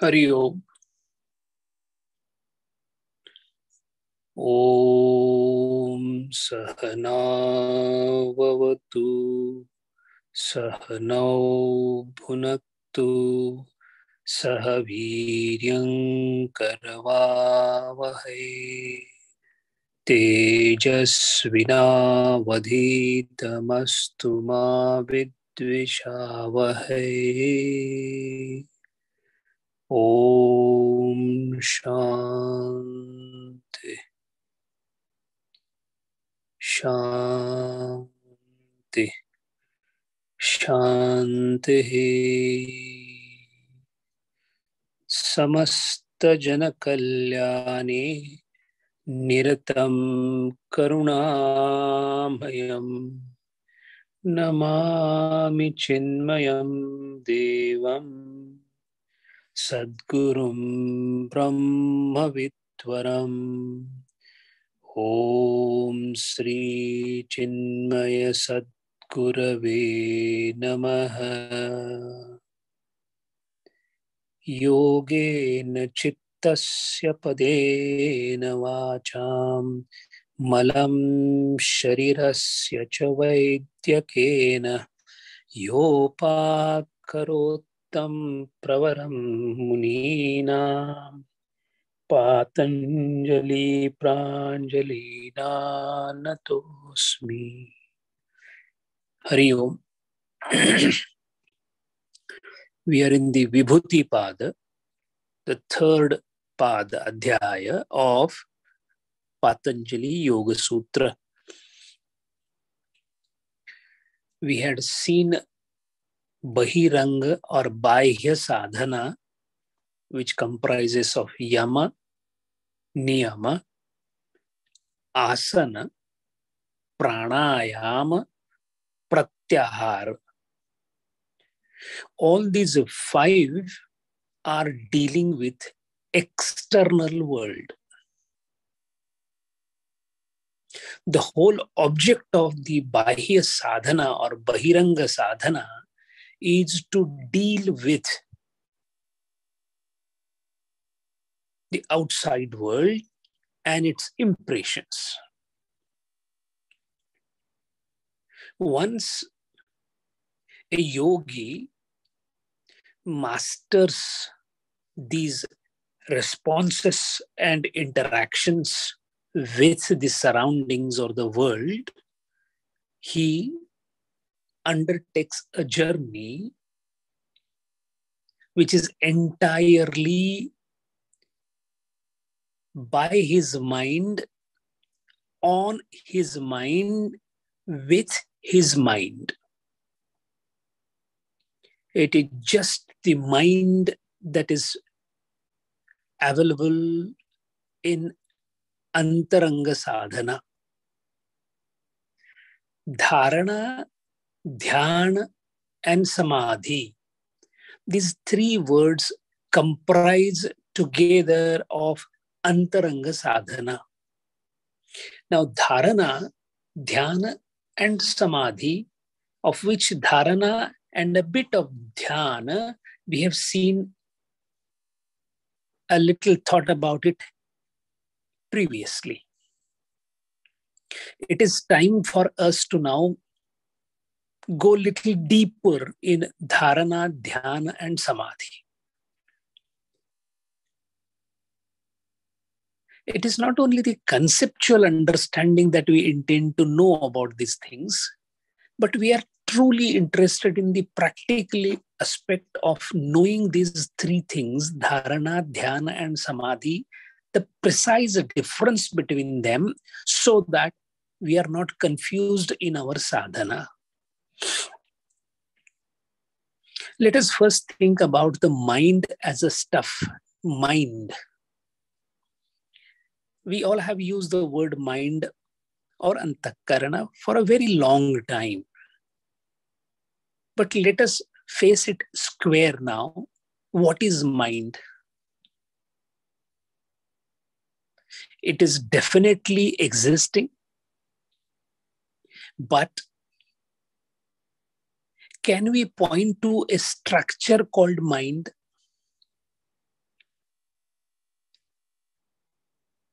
हरि ओम। ॐ सहनावतु सहनौ भुनक्तु सह वीर्यं करवावहै। तेजस्विनावधीतमस्तु मा विद्विषावहै। ओम शांति। शांति। शांति समस्त जन कल्याणे निरतम करुणामयम्। नमामि चिन्मयं देवम्। सद्गुरुं ब्रह्मविद्वरम् ॐ श्रीचिन्मयसद्गुरवे नमः। योगेन चित्तस्य पदेन वाचां मलं शरीरस्य च वैद्यकेन। योपाकरोत् तम प्रवरम मुनीना पातंजलि प्राजलि नोस्मी Hariom we are in the Vibhuti pada the third पाद अध्याय ऑफ़ पातंजलि योग सूत्र वी हैड सीन बहिरंग और बाह्य साधना विच comprises of Yama niyama asana pranayama pratyahara all these five are dealing with external world the whole object of the bahya sadhana और बहिरंग साधना is to deal with the outside world and its impressions. Once a yogi masters these responses and interactions with the surroundings or the world, he undertakes a journey which is entirely by his mind, on his mind, with his mind. It is just the mind that is available in Antaranga sadhana. Dharana dhyana, and samadhi. These three words comprise together of antaranga sadhana. Now, dharana, dhyana, and samadhi, of which dharana and a bit of dhyana, we have seen a little thought about it previously. It is time for us to now go little deeper in dharana, dhyana, and samadhi. It is not only the conceptual understanding that we intend to know about these things, but we are truly interested in the practical aspect of knowing these three things dharana, dhyana, and samadhi, the precise difference between them, so that we are not confused in our sadhana. Let us first think about the mind as a stuff. Mind. We all have used the word mind or antakarana for a very long time. But let us face it square now. What is mind? It is definitely existing, but can we point to a structure called mind?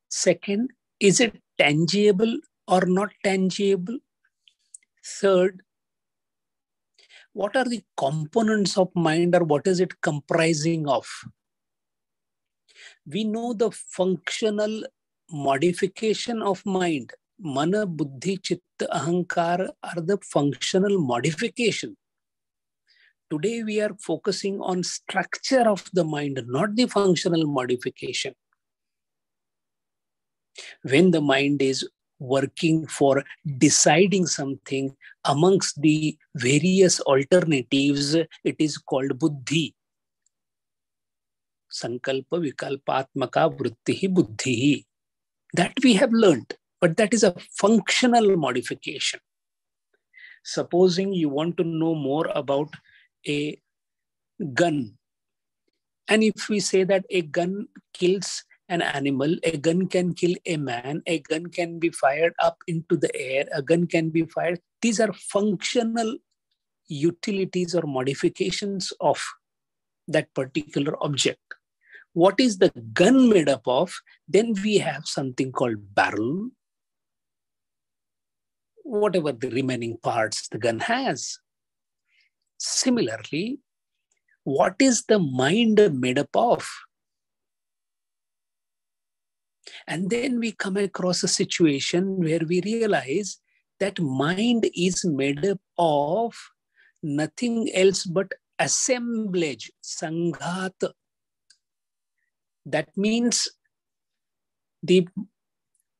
Second, is it tangible or not tangible? Third, what are the components of mind or what is it comprising of? We know the functional modification of mind. Mana, buddhi, chitta, ahankara are the functional modification Today we are focusing on structure of the mind, not the functional modification. When the mind is working for deciding something amongst the various alternatives, it is called buddhi. Sankalpa vikalpatmaka vritti buddhi. That we have learned, but that is a functional modification. Supposing you want to know more about a gun, and if we say that a gun kills an animal, a gun can kill a man, a gun can be fired up into the air, a gun can be fired. These are functional utilities or modifications of that particular object. What is the gun made up of? Then we have something called barrel, whatever the remaining parts the gun has. Similarly, what is the mind made up of? And then we come across a situation where we realize that mind is made up of nothing else but assemblage, sanghat. That means the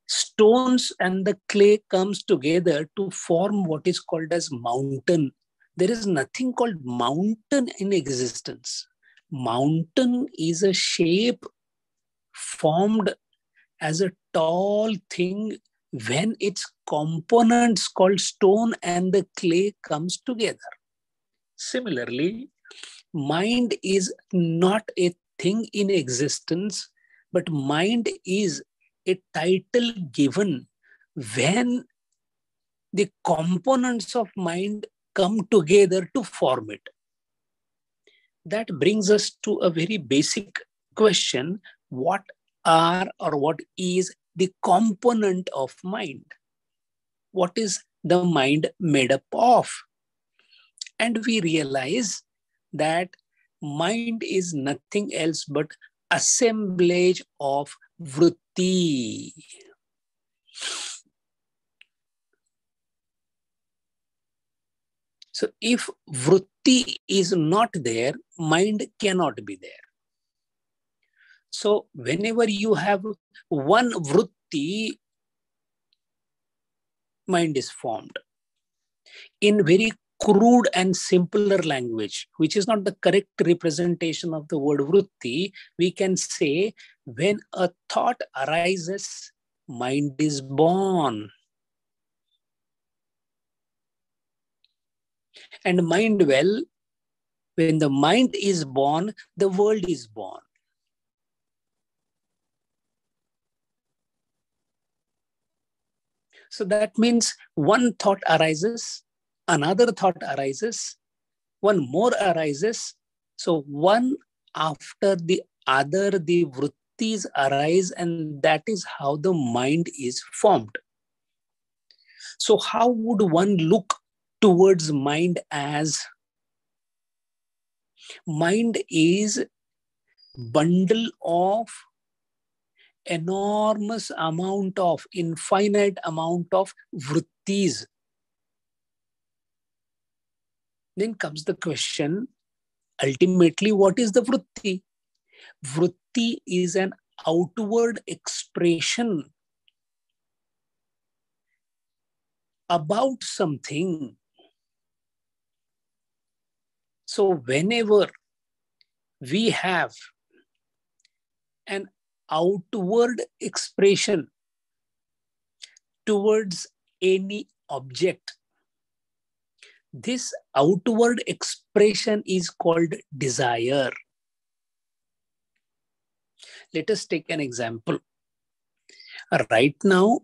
stones and the clay comes together to form what is called as mountain. There is nothing called mountain in existence. Mountain is a shape formed as a tall thing when its components called stone and the clay comes together. Similarly, mind is not a thing in existence, but mind is a title given when the components of mind come together to form it. That brings us to a very basic question what are or what is the component of mind. What is the mind made up of? And we realize that mind is nothing else but assemblage of vritti. So if vritti is not there, mind cannot be there. So whenever you have one vritti, mind is formed. In very crude and simpler language, which is not the correct representation of the word vritti, we can say when a thought arises, mind is born. And mind well, when the mind is born, the world is born. So that means one thought arises, another thought arises, one more arises. So one after the other, the vrittis arise, and that is how the mind is formed. So, how would one look towards mind as mind is bundle of enormous amount of, infinite amount of vrittis. Then comes the question ultimately, what is the vritti? Vritti is an outward expression about something. So, whenever we have an outward expression towards any object. This outward expression is called desire. Let us take an example. Right now,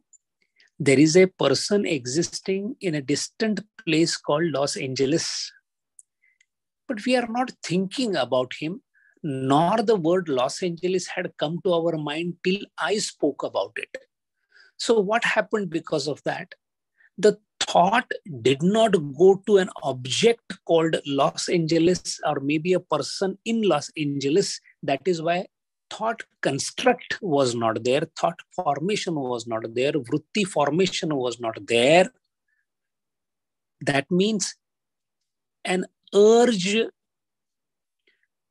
there is a person existing in a distant place called Los Angeles. But we are not thinking about him nor the word Los Angeles had come to our mind till I spoke about it. So, what happened because of that? The thought did not go to an object called Los Angeles or maybe a person in Los Angeles. That is why thought construct was not there, thought formation was not there, vritti formation was not there. That means an urge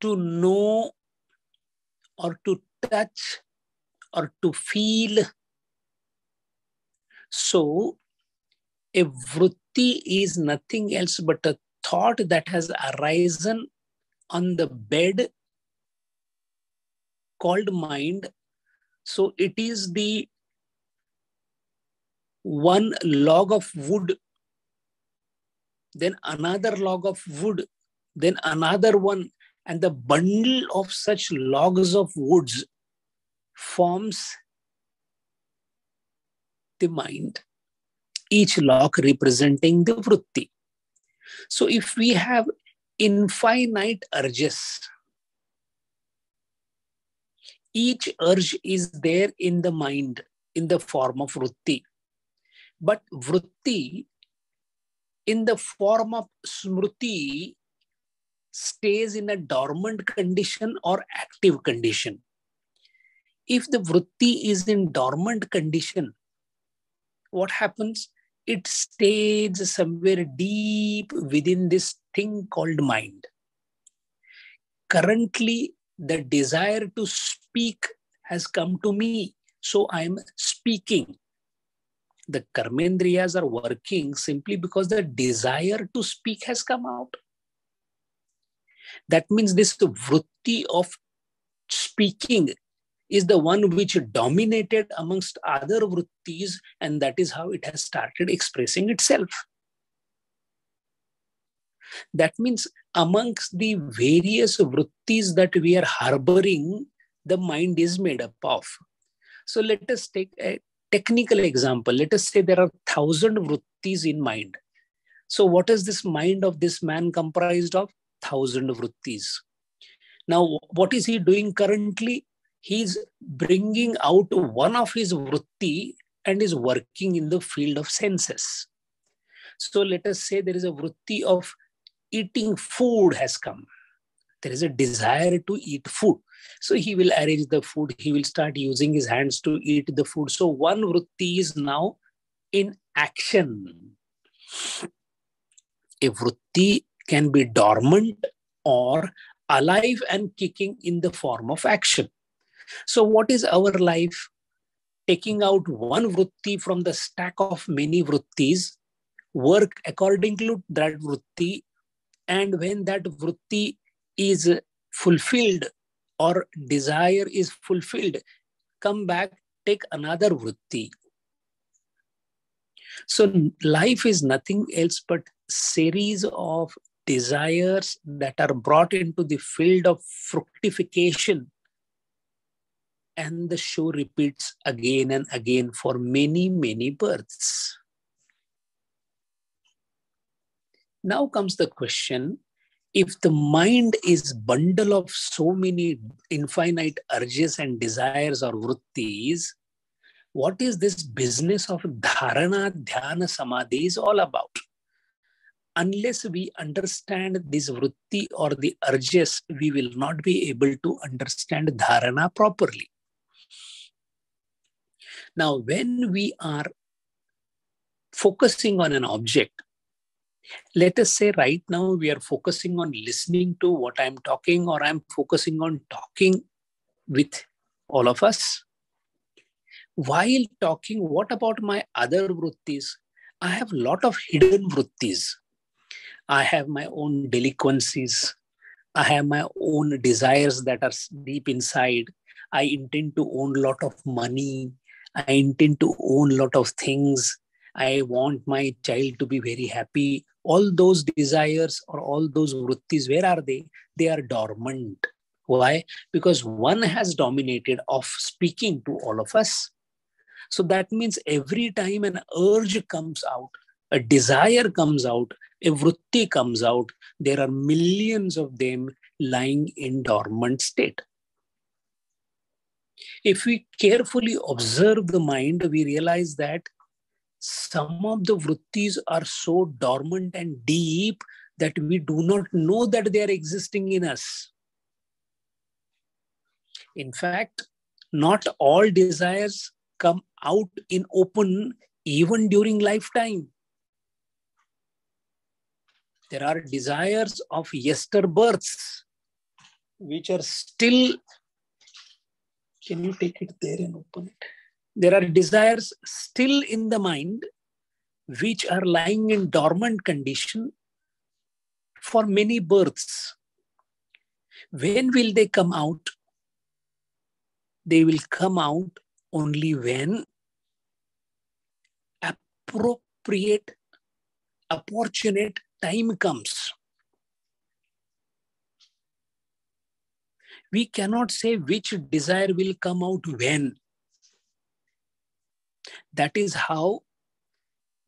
to know or to touch or to feel. So, a vritti is nothing else but a thought that has arisen on the bed called mind. So it is the one log of wood, then another log of wood, then another one, and the bundle of such logs of woods forms the mind, each log representing the vritti. So if we have infinite urges, each urge is there in the mind in the form of vritti. But vritti in the form of smriti stays in a dormant condition or active condition. If the vritti is in dormant condition, what happens? It stays somewhere deep within this thing called mind. Currently, the desire to speak has come to me. So I'm speaking. The karmendriyas are working simply because the desire to speak has come out. That means this vritti of speaking is the one which dominated amongst other vrittis, and that is how it has started expressing itself. That means amongst the various vrittis that we are harboring, the mind is made up of. So let us take a technical example. Let us say there are thousand vrittis in mind. So what is this mind of this man comprised of? Thousand vrittis. Now, what is he doing currently? He's bringing out one of his vritti and is working in the field of senses. So let us say there is a vritti of eating food has come. There is a desire to eat food. So he will arrange the food. He will start using his hands to eat the food. So one vritti is now in action. A vritti can be dormant or alive and kicking in the form of action. So, what is our life? Taking out one vritti from the stack of many vrittis, work according to that vritti and when that vritti is fulfilled or desire is fulfilled, come back, take another vritti. So life is nothing else but series of desires that are brought into the field of fructification and the show repeats again and again for many many births Now comes the question if the mind is bundle of so many infinite urges and desires or vrittis, what is this business of dharana, dhyana, samadhi is all about? Unless we understand this vritti or the urges, we will not be able to understand dharana properly. Now, when we are focusing on an object, let us say right now we are focusing on listening to what I'm talking, or I'm focusing on talking with all of us. While talking, what about my other vrittis? I have a lot of hidden vrittis. I have my own delinquencies. I have my own desires that are deep inside. I intend to own a lot of money. I intend to own a lot of things. I want my child to be very happy all those desires or all those vrittis, where are they? They are dormant. Why? Because one has dominated of speaking to all of us. So that means every time an urge comes out, a desire comes out, a vritti comes out, there are millions of them lying in dormant state. If we carefully observe the mind, we realize that some of the vrittis are so dormant and deep that we do not know that they are existing in us. In fact, not all desires come out in open even during lifetime. There are desires of yester births which are still. Can you take it there and open it? There are desires still in the mind which are lying in dormant condition for many births. When will they come out? They will come out only when appropriate, opportunate time comes. We cannot say which desire will come out when. That is how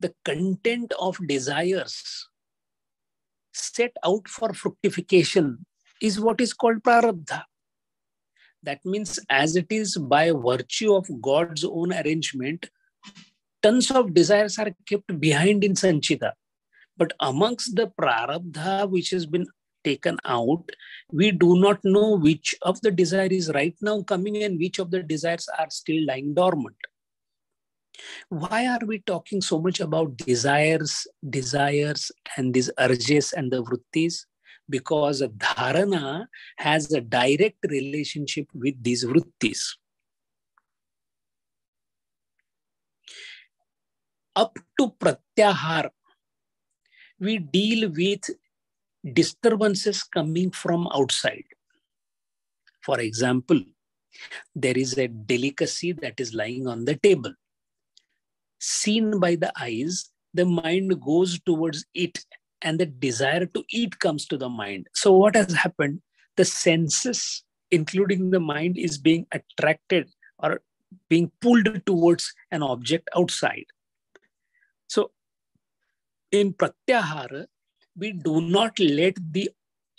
the content of desires set out for fructification is what is called prarabdha. That means, as it is by virtue of God's own arrangement, tons of desires are kept behind in Sanchita. But amongst the prarabdha which has been taken out, we do not know which of the desire is right now coming and which of the desires are still lying dormant. Why are we talking so much about desires, desires, and these urges and the vrittis? Because dharana has a direct relationship with these vrittis. Up to pratyahar, we deal with disturbances coming from outside. For example, there is a delicacy that is lying on the table seen by the eyes, the mind goes towards it and the desire to eat comes to the mind. So, what has happened? The senses, including the mind, is being attracted or being pulled towards an object outside. So, in pratyahara, we do not let the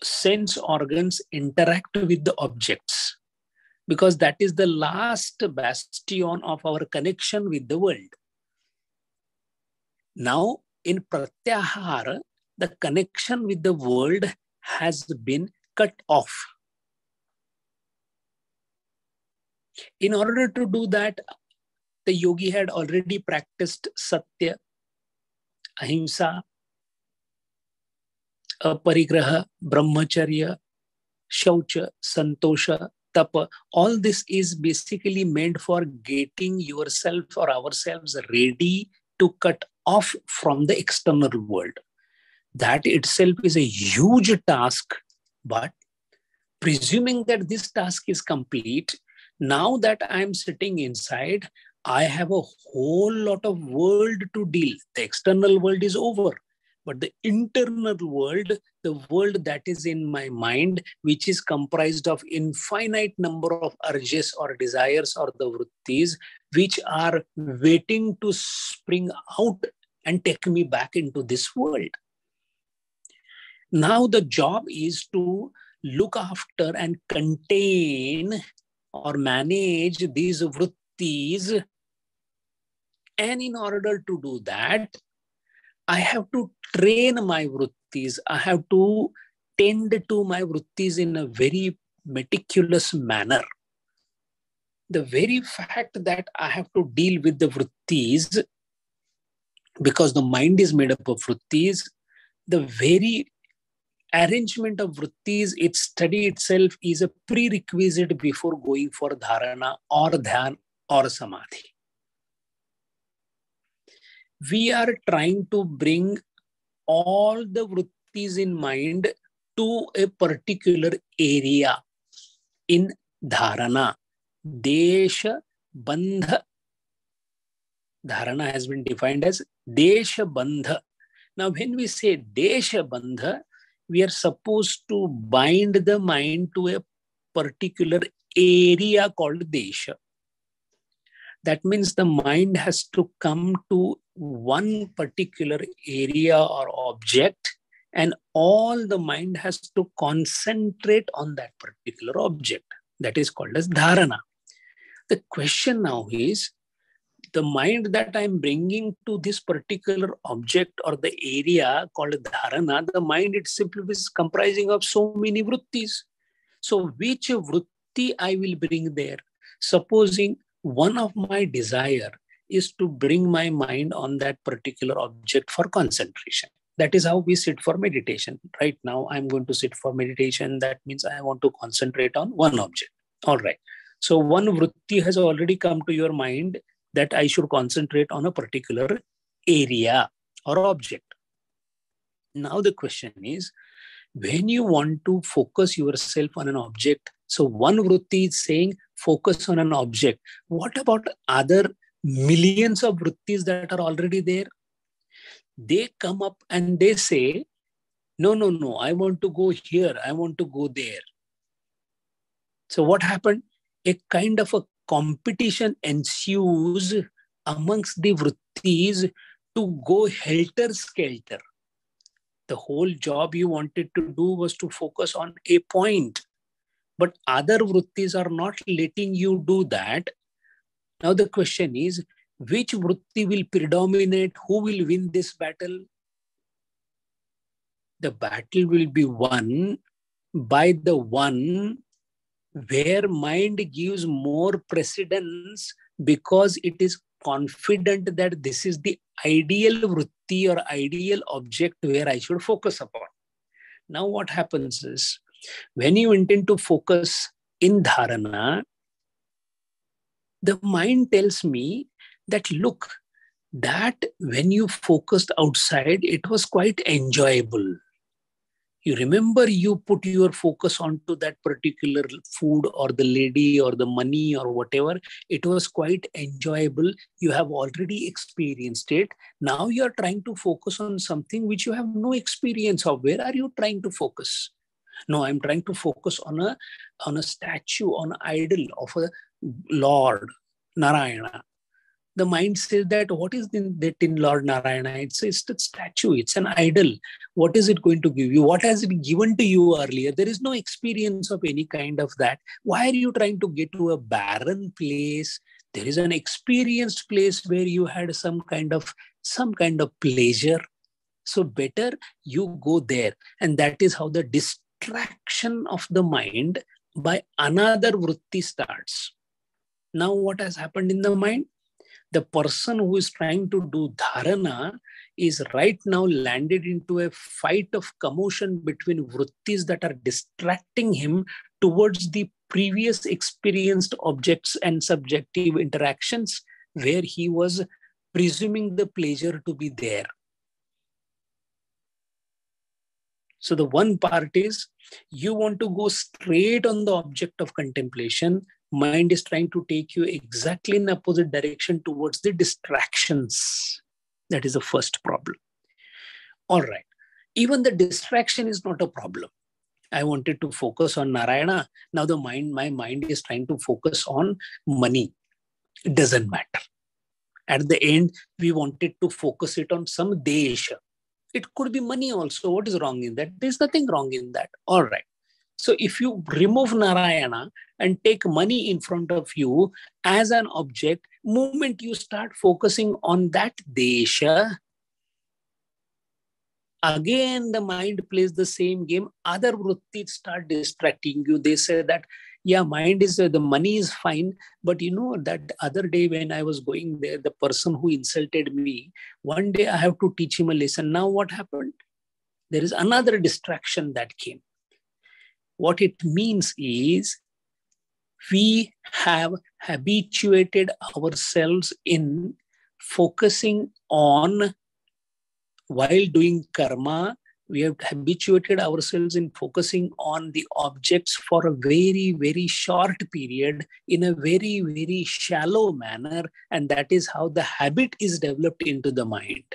sense organs interact with the objects because that is the last bastion of our connection with the world. Now, in Pratyahara, the connection with the world has been cut off. In order to do that, the yogi had already practiced Satya, Ahimsa, Aparigraha, Brahmacharya, Shaucha, Santosha, Tapa. All this is basically meant for getting yourself or ourselves ready to cut off from the external world. That itself is a huge task, but presuming that this task is complete, now that I'm sitting inside, I have a whole lot of world to deal. The external world is over. But the internal world, the world that is in my mind, which is comprised of infinite number of urges or desires or the vrittis, which are waiting to spring out and take me back into this world. Now the job is to look after and contain or manage these vrittis. And in order to do that, I have to train my vrittis. I have to tend to my vrittis in a very meticulous manner. The very fact that I have to deal with the vrittis because the mind is made up of vrittis, the very arrangement of vrittis, its study itself is a prerequisite before going for dharana or dhyan or samadhi. We are trying to bring all the vrittis in mind to a particular area in dharana. Desha Bandha dharana has been defined as desha bandha. Now, when we say desha bandha, we are supposed to bind the mind to a particular area called desha. That means the mind has to come to one particular area or object and all the mind has to concentrate on that particular object that is called as dharana the question now is the mind that i'm bringing to this particular object or the area called dharana the mind itself is comprising of so many vrittis so which vritti i will bring there? Supposing one of my desire is to bring my mind on that particular object for concentration. That is how we sit for meditation. Right now i'm going to sit for meditation. That means i want to concentrate on one object. All right. So one vritti has already come to your mind that i should concentrate on a particular area or object. Now the question is when you want to focus yourself on an object so one vritti is saying focus on an object. What about other millions of vrittis that are already there? They come up and they say no no no i want to go here i want to go there. So what happened? A kind of a competition ensues amongst the vrittis to go helter skelter the whole job you wanted to do was to focus on a point but other vrittis are not letting you do that now the question is, which vritti will predominate? Who will win this battle? The battle will be won by the one where mind gives more precedence because it is confident that this is the ideal vritti or ideal object where I should focus upon. Now, what happens is when you intend to focus in dharana, the mind tells me that look that when you focused outside it was quite enjoyable you remember you put your focus onto that particular food or the lady or the money or whatever it was quite enjoyable. You have already experienced it. Now you are trying to focus on something which you have no experience of. Where are you trying to focus? No i'm trying to focus on a on a statue on an idol of a Lord Narayana. The mind says that what is that in Lord Narayana? It's, it's a statue, it's an idol. What is it going to give you? What has it given to you earlier? There is no experience of any kind of that. Why are you trying to get to a barren place? There is an experienced place where you had some kind of some kind of pleasure. So better you go there. And that is how the distraction of the mind by another vritti starts. Now, what has happened in the mind? The person who is trying to do dharana is right now landed into a fight of commotion between vrittis that are distracting him towards the previous experienced objects and subjective interactions where he was presuming the pleasure to be there. So the one part is you want to go straight on the object of contemplation. Mind is trying to take you exactly in the opposite direction towards the distractions. That is the first problem. All right. Even the distraction is not a problem. I wanted to focus on Narayana. Now the mind, my mind is trying to focus on money. It doesn't matter. At the end, we wanted to focus it on some desha it could be money also. What is wrong in that? There's nothing wrong in that. All right. So if you remove Narayana and take money in front of you as an object, moment you start focusing on that desha, again the mind plays the same game. Other vrittis start distracting you. They say that yeah mind is uh, the money is fine but you know that other day when i was going there the person who insulted me one day i have to teach him a lesson now what happened there is another distraction that came what it means is we have habituated ourselves in focusing on while doing karma we have habituated ourselves in focusing on the objects for a very very short period in a very very shallow manner and that is how the habit is developed into the mind.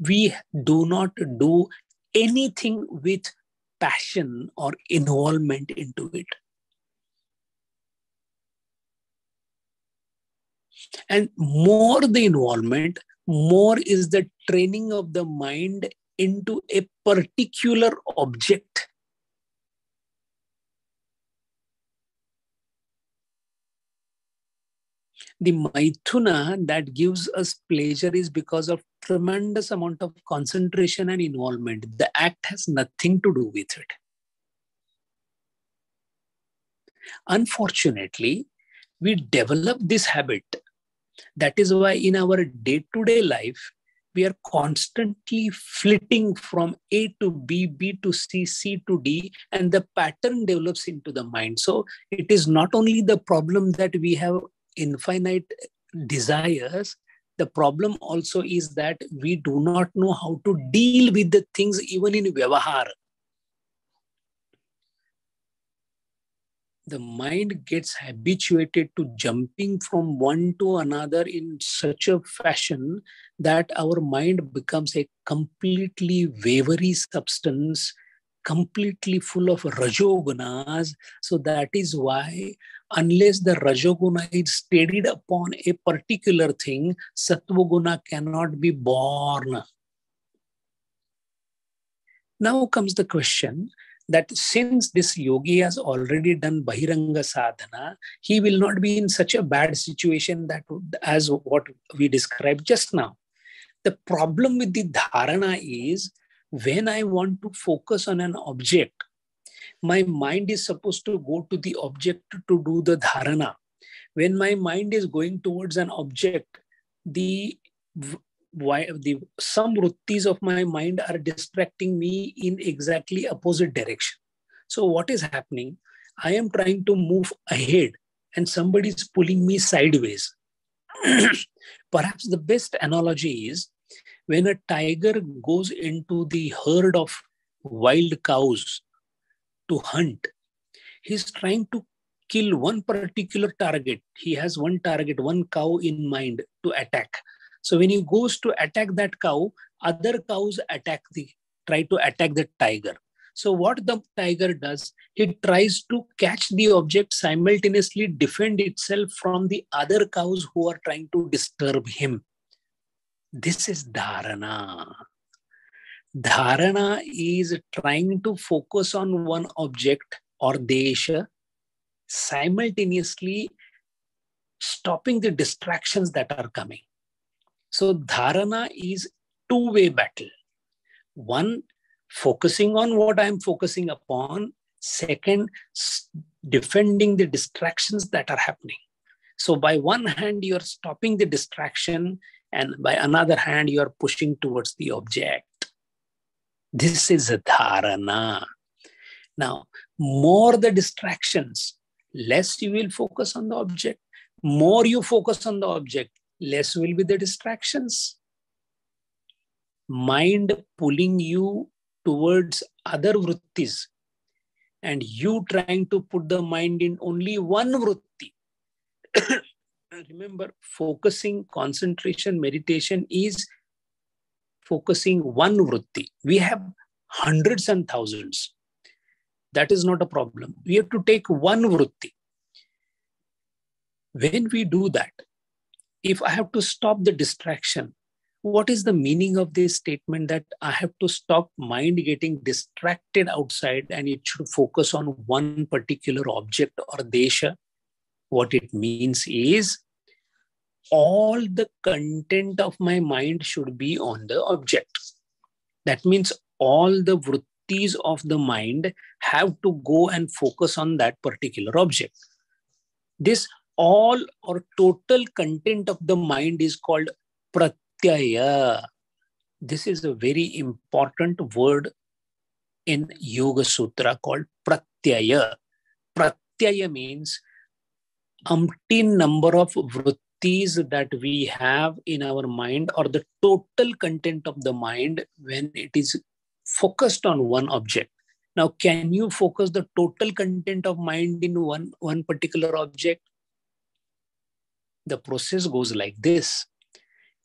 We do not do anything with passion or involvement into it And more the involvement, more is the training of the mind into a particular object. The maithuna that gives us pleasure is because of tremendous amount of concentration and involvement. The act has nothing to do with it. Unfortunately, we develop this habit. That is why in our day to day life, we are constantly flitting from A to B, B to C, C to D, and the pattern develops into the mind. So it is not only the problem that we have infinite desires, the problem also is that we do not know how to deal with the things even in Vyavahar. the mind gets habituated to jumping from one to another in such a fashion that our mind becomes a completely wavery substance completely full of rajogunas so that is why unless the rajoguna is steadied upon a particular thing satvaguna cannot be born now comes the question that since this yogi has already done bahiranga sadhana, he will not be in such a bad situation that as what we described just now. The problem with the dharana is when I want to focus on an object, my mind is supposed to go to the object to do the dharana. When my mind is going towards an object, the why the some vrittis of my mind are distracting me in exactly opposite direction. So what is happening? I am trying to move ahead and somebody is pulling me sideways. Perhaps the best analogy is when a tiger goes into the herd of wild cows to hunt he's trying to kill one particular target he has one target one cow in mind to attack so when he goes to attack that cow, other cows attack the try to attack the tiger. So what the tiger does, he tries to catch the object simultaneously defend itself from the other cows who are trying to disturb him. This is dharana. Dharana is trying to focus on one object or desha, simultaneously stopping the distractions that are coming. So dharana is two-way battle. One, focusing on what I'm focusing upon. Second, defending the distractions that are happening. So by one hand, you're stopping the distraction, and by another hand, you're pushing towards the object. This is a dharana. Now, more the distractions, less you will focus on the object. More you focus on the object, less will be the distractions. Mind pulling you towards other vrittis and you trying to put the mind in only one vritti. Remember, focusing, concentration, meditation is focusing one vritti. We have hundreds and thousands. That is not a problem. We have to take one vritti. When we do that, if I have to stop the distraction, what is the meaning of this statement that I have to stop mind getting distracted outside and it should focus on one particular object or desha? What it means is all the content of my mind should be on the object. That means all the vrittis of the mind have to go and focus on that particular object. This all or total content of the mind is called pratyaya. This is a very important word in Yoga Sutra called pratyaya. Pratyaya means umpteen number of vrittis that we have in our mind or the total content of the mind when it is focused on one object. Now, can you focus the total content of mind in one, one particular object? the process goes like this.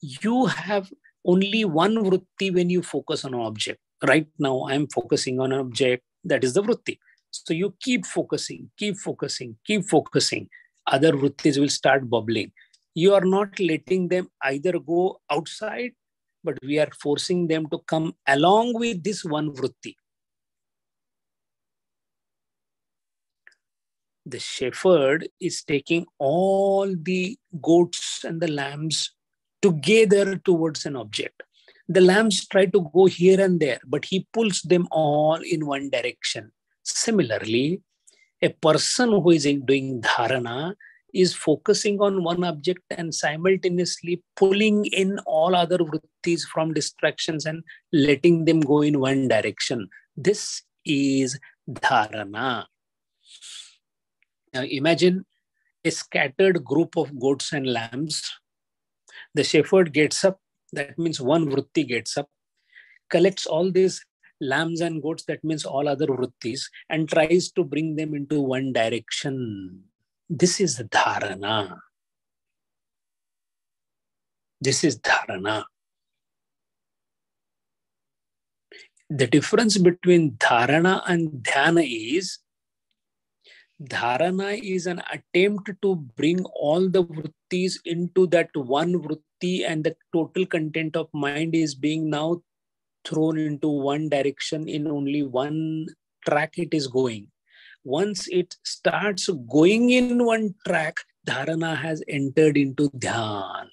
You have only one vritti when you focus on an object. Right now, I'm focusing on an object that is the vritti. So you keep focusing, keep focusing, keep focusing. Other vrittis will start bubbling. You are not letting them either go outside, but we are forcing them to come along with this one vritti. The shepherd is taking all the goats and the lambs together towards an object. The lambs try to go here and there, but he pulls them all in one direction. Similarly, a person who is doing dharana is focusing on one object and simultaneously pulling in all other vrittis from distractions and letting them go in one direction. This is dharana. Now imagine a scattered group of goats and lambs. The shepherd gets up, that means one vritti gets up, collects all these lambs and goats, that means all other vrittis, and tries to bring them into one direction. This is dharana. This is dharana. The difference between dharana and dhyana is dharana is an attempt to bring all the vrittis into that one vritti and the total content of mind is being now thrown into one direction in only one track it is going once it starts going in one track dharana has entered into dhyan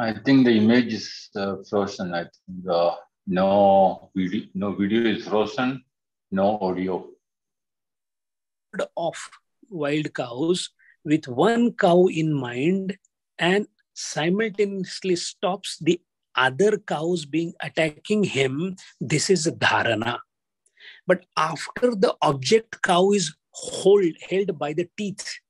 I think the image is uh, frozen. I think uh, no video, no video is frozen, no audio. Of wild cows with one cow in mind and simultaneously stops the other cows being attacking him. This is dharana. But after the object cow is hold, held by the teeth,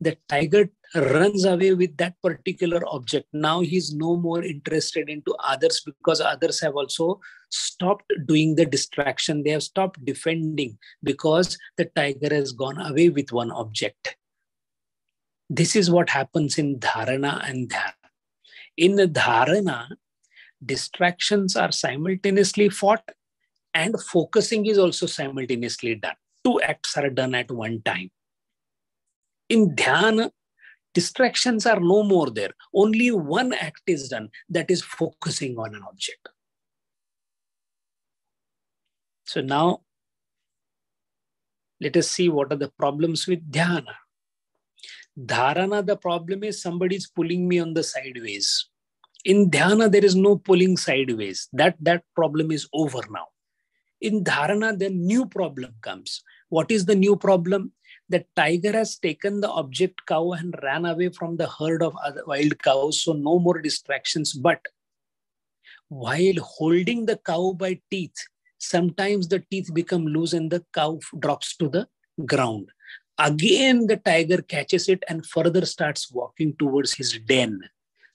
the tiger runs away with that particular object. Now he's no more interested into others because others have also stopped doing the distraction. They have stopped defending because the tiger has gone away with one object. This is what happens in dharana and dhyana in the dharana distractions are simultaneously fought and focusing is also simultaneously done. Two acts are done at one time. In dhyana distractions are no more there. Only one act is done that is focusing on an object. So now let us see what are the problems with dhyana. Dharana, the problem is somebody is pulling me on the sideways. In dhyana, there is no pulling sideways. That, that problem is over now. In dharana, the new problem comes. What is the new problem? The tiger has taken the object cow and ran away from the herd of other wild cows, so no more distractions. But while holding the cow by teeth, sometimes the teeth become loose and the cow drops to the ground. Again, the tiger catches it and further starts walking towards his den.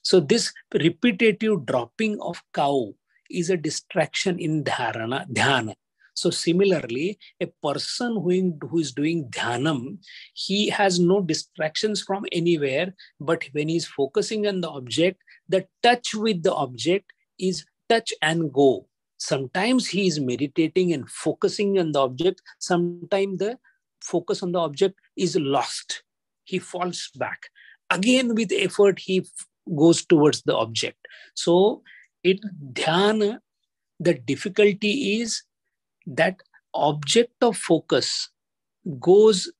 So, this repetitive dropping of cow is a distraction in dharana, dhyana. So similarly, a person who, in, who is doing dhyanam, he has no distractions from anywhere, but when he's focusing on the object, the touch with the object is touch and go. Sometimes he is meditating and focusing on the object. Sometimes the focus on the object is lost. He falls back. Again, with effort, he goes towards the object. So, in dhyana, the difficulty is that object of focus goes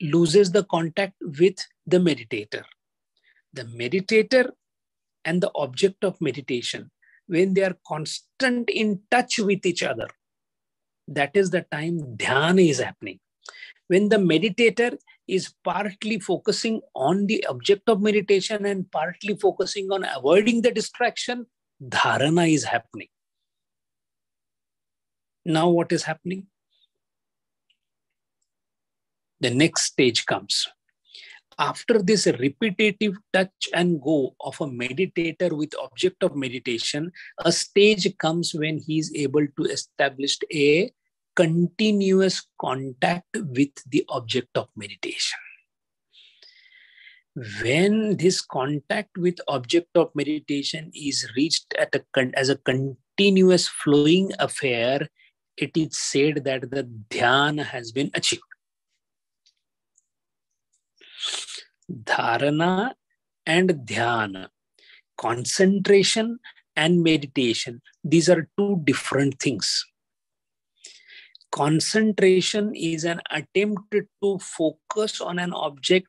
loses the contact with the meditator. The meditator and the object of meditation when they are constant in touch with each other that is the time dhyana is happening. When the meditator is partly focusing on the object of meditation and partly focusing on avoiding the distraction dharana is happening now, what is happening? The next stage comes. After this repetitive touch and go of a meditator with object of meditation, a stage comes when he is able to establish a continuous contact with the object of meditation. when this contact with object of meditation is reached at a as a continuous flowing affair it is said that the dhyana has been achieved. Dharana and dhyana concentration and meditation these are two different things. Concentration is an attempt to focus on an object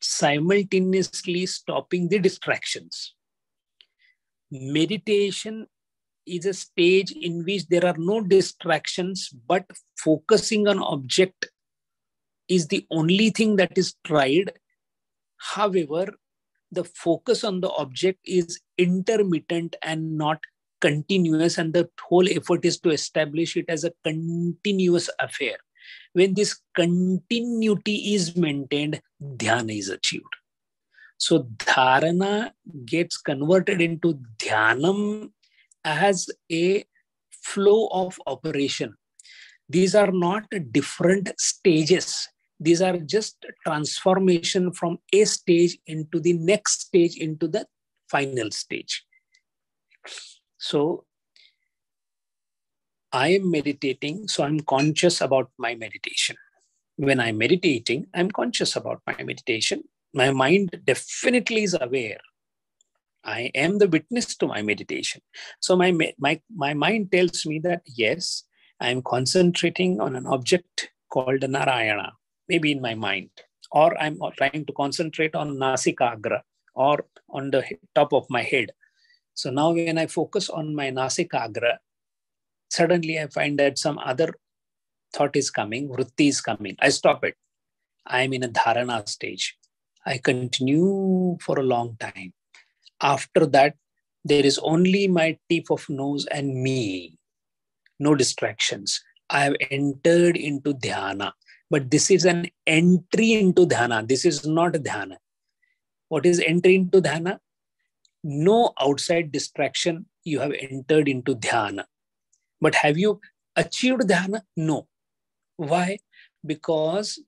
simultaneously stopping the distractions. Meditation is a stage in which there are no distractions but focusing on object is the only thing that is tried. However the focus on the object is intermittent and not continuous and the whole effort is to establish it as a continuous affair. When this continuity is maintained dhyana is achieved. So dharana gets converted into dhyanam as a flow of operation. These are not different stages. These are just transformation from a stage into the next stage into the final stage. So i am meditating so i'm conscious about my meditation. When i'm meditating i'm conscious about my meditation. My mind definitely is aware i am the witness to my meditation so my my my mind tells me that yes i am concentrating on an object called narayana maybe in my mind, or I'm trying to concentrate on nasikagra or on the top of my head. So now when I focus on my nasikagra, suddenly I find that some other thought is coming, vritti is coming. I stop it. I'm in a dharana stage. I continue for a long time. After that, there is only my tip of nose and me. No distractions. I have entered into dhyana. But this is an entry into dhyana. This is not dhyana. What is entry into dhyana? No outside distraction. You have entered into dhyana. But have you achieved dhyana? No. Why? Because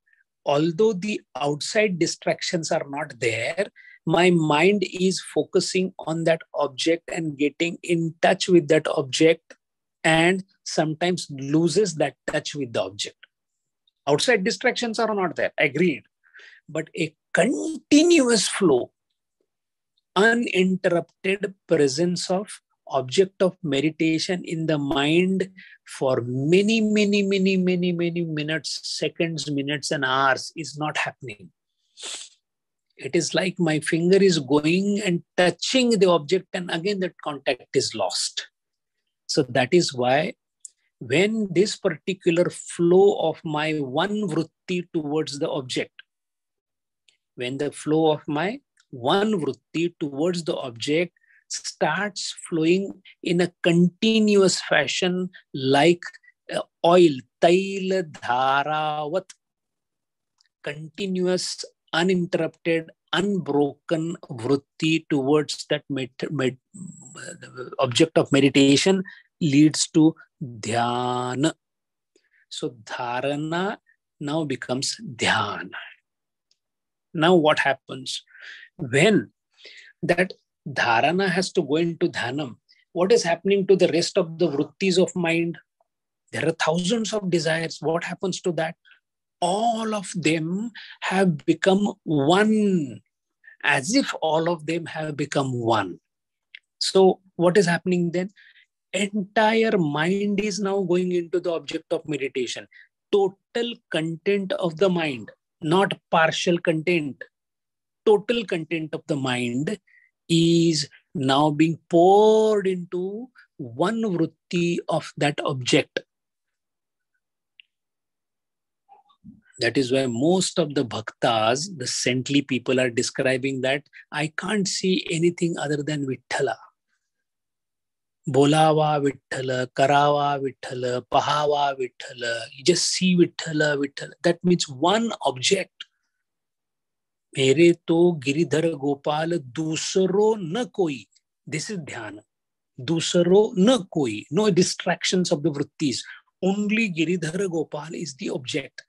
although the outside distractions are not there, my mind is focusing on that object and getting in touch with that object and sometimes loses that touch with the object. Outside distractions are not there, agreed. But a continuous flow, uninterrupted presence of object of meditation in the mind for many, many, many, many, many minutes, seconds, minutes, and hours is not happening. It is like my finger is going and touching the object, and again that contact is lost. So that is why when this particular flow of my one vritti towards the object, when the flow of my one vritti towards the object starts flowing in a continuous fashion like uh, oil, tail dharavat, continuous, uninterrupted, unbroken vritti towards that med- med- object of meditation leads to dhyana. So dharana now becomes dhyana. Now what happens? When that dharana has to go into dhyanam, what is happening to the rest of the vrittis of mind? There are thousands of desires. What happens to that? All of them have become one, as if all of them have become one. So, what is happening then? entire mind is now going into the object of meditation total content of the mind not partial content total content of the mind is now being poured into one vritti of that object that is why most of the bhaktas the saintly people are describing that i can't see anything other than vithala बोलावा विठ्ठल करावा विठ्ठल पहावा Vitthal you just see Vitthal Vitthal that means one object मेरे तो गिरिधर गोपाल दूसरो न कोई this is ध्यान दूसरो न कोई no distractions of the vrittis only giridhar gopal is the object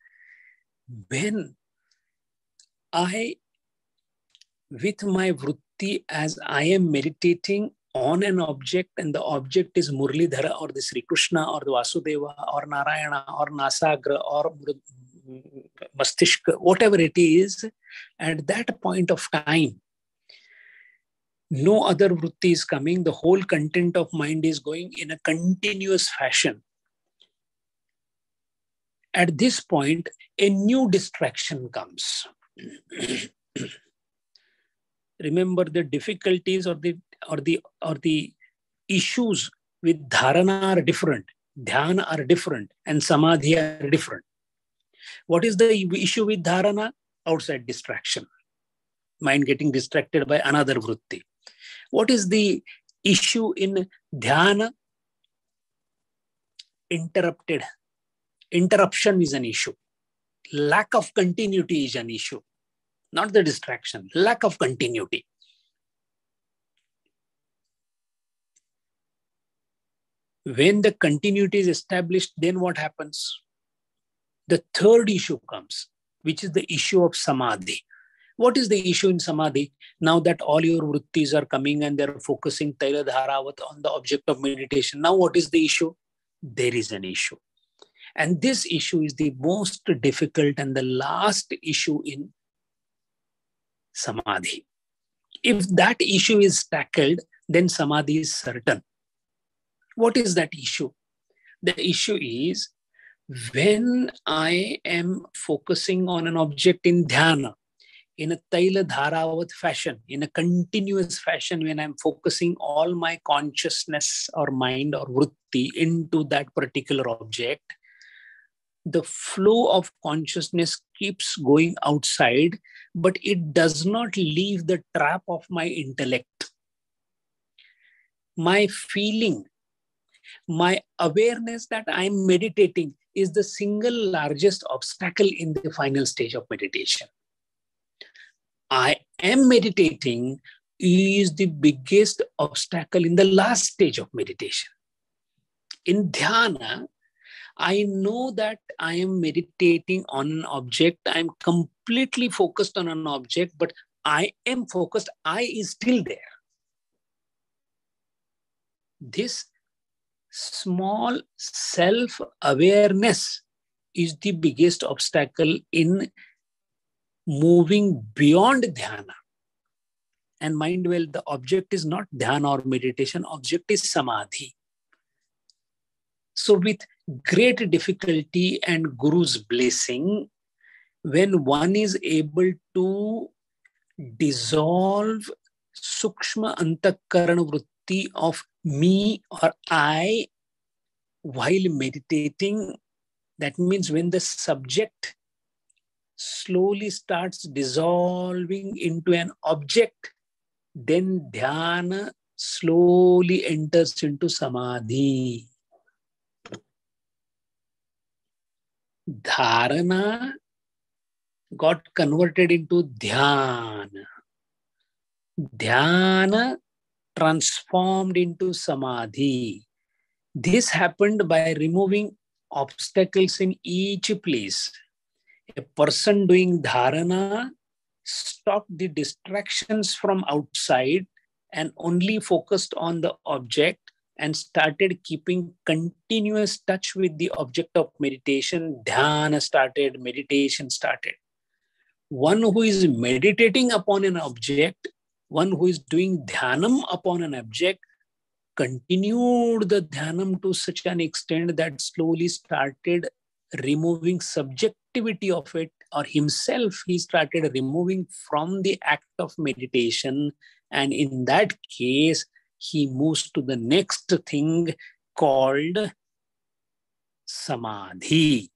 when i with my vritti as I am meditating on an object and the object is Murlidhara or the Sri Krishna or the Vasudeva or Narayana or Nasagra or Mastishka, whatever it is, at that point of time, no other vritti is coming. The whole content of mind is going in a continuous fashion. At this point, a new distraction comes. Remember the difficulties or the or the or the issues with dharana are different, dhyana are different, and samadhi are different. What is the issue with dharana? Outside distraction. Mind getting distracted by another vritti. What is the issue in dhyana? Interrupted. Interruption is an issue. Lack of continuity is an issue. Not the distraction, lack of continuity. When the continuity is established, then what happens? The third issue comes, which is the issue of samadhi. What is the issue in samadhi? Now that all your vrittis are coming and they're focusing Taila Dharavat on the object of meditation. Now, what is the issue? There is an issue. And this issue is the most difficult and the last issue in samadhi. If that issue is tackled, then samadhi is certain. What is that issue? The issue is when I am focusing on an object in dhyana, in a taila dharavat fashion, in a continuous fashion, when I'm focusing all my consciousness or mind or vritti into that particular object, the flow of consciousness keeps going outside, but it does not leave the trap of my intellect. My feeling, my awareness that I'm meditating is the single largest obstacle in the final stage of meditation. I am meditating is the biggest obstacle in the last stage of meditation. In dhyana, I know that I am meditating on an object. I'm completely focused on an object, but I am focused. I is still there. This small self awareness is the biggest obstacle in moving beyond dhyana. And mind well, the object is not dhyana or meditation, object is samadhi. So, with great difficulty and Guru's blessing, when one is able to dissolve sukshma antakarana vritti of me or I while meditating, that means when the subject slowly starts dissolving into an object, then dhyana slowly enters into samadhi. Dharana got converted into dhyana. Dhyana transformed into samadhi. This happened by removing obstacles in each place. A person doing dharana stopped the distractions from outside and only focused on the object and started keeping continuous touch with the object of meditation. Dhyana started, meditation started. One who is meditating upon an object one who is doing dhyanam upon an object continued the dhyanam to such an extent that slowly started removing subjectivity of it or himself he started removing from the act of meditation and in that case he moves to the next thing called samadhi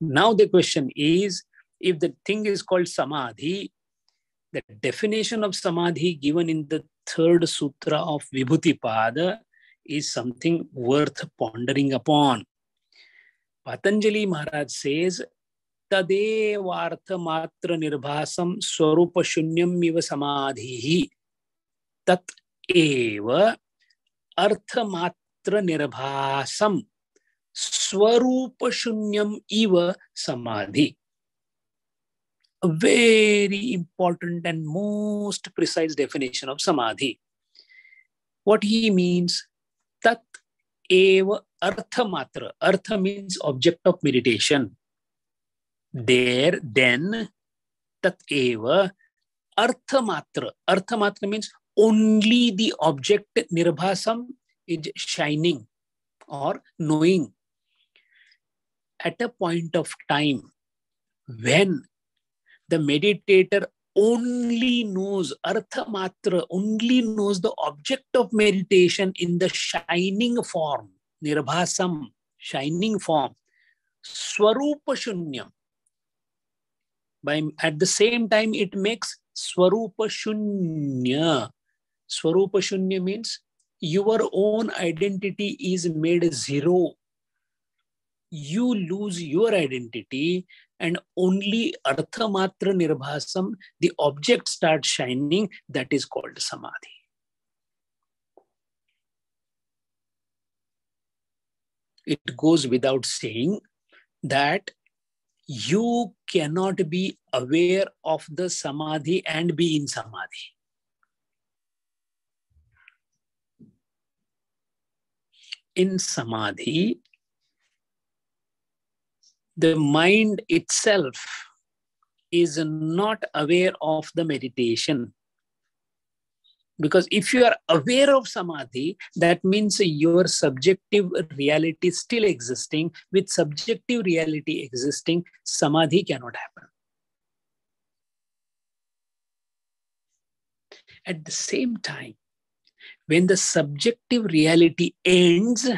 now the question is if the thing is called samadhi the definition of samadhi given in the third sutra of Vibhuti is something worth pondering upon. Patanjali Maharaj says, तदेवार्थमात्र निर्भासम स्वरूप शून्यम इव समाधि तत्व अर्थमात्र निर्भासम svarupa shunyam iva samadhi. Very important and most precise definition of samadhi. What he means tattva arthamatra. Artha means object of meditation there then tattva arthamatra. Arthamatra means only the object nirbhasam is shining or knowing. At a point of time when the meditator only knows artha matra only knows the object of meditation in the shining form nirbhasam shining form swarupa shunyam. By at the same time it makes swarupa shunya swarupa shunya means your own identity is made zero you lose your identity and only artha matra nirbhasam, the object starts shining, that is called samadhi. It goes without saying that you cannot be aware of the samadhi and be in samadhi. In samadhi, the mind itself is not aware of the meditation. Because if you are aware of samadhi, that means your subjective reality is still existing. With subjective reality existing, samadhi cannot happen. At the same time, when the subjective reality ends,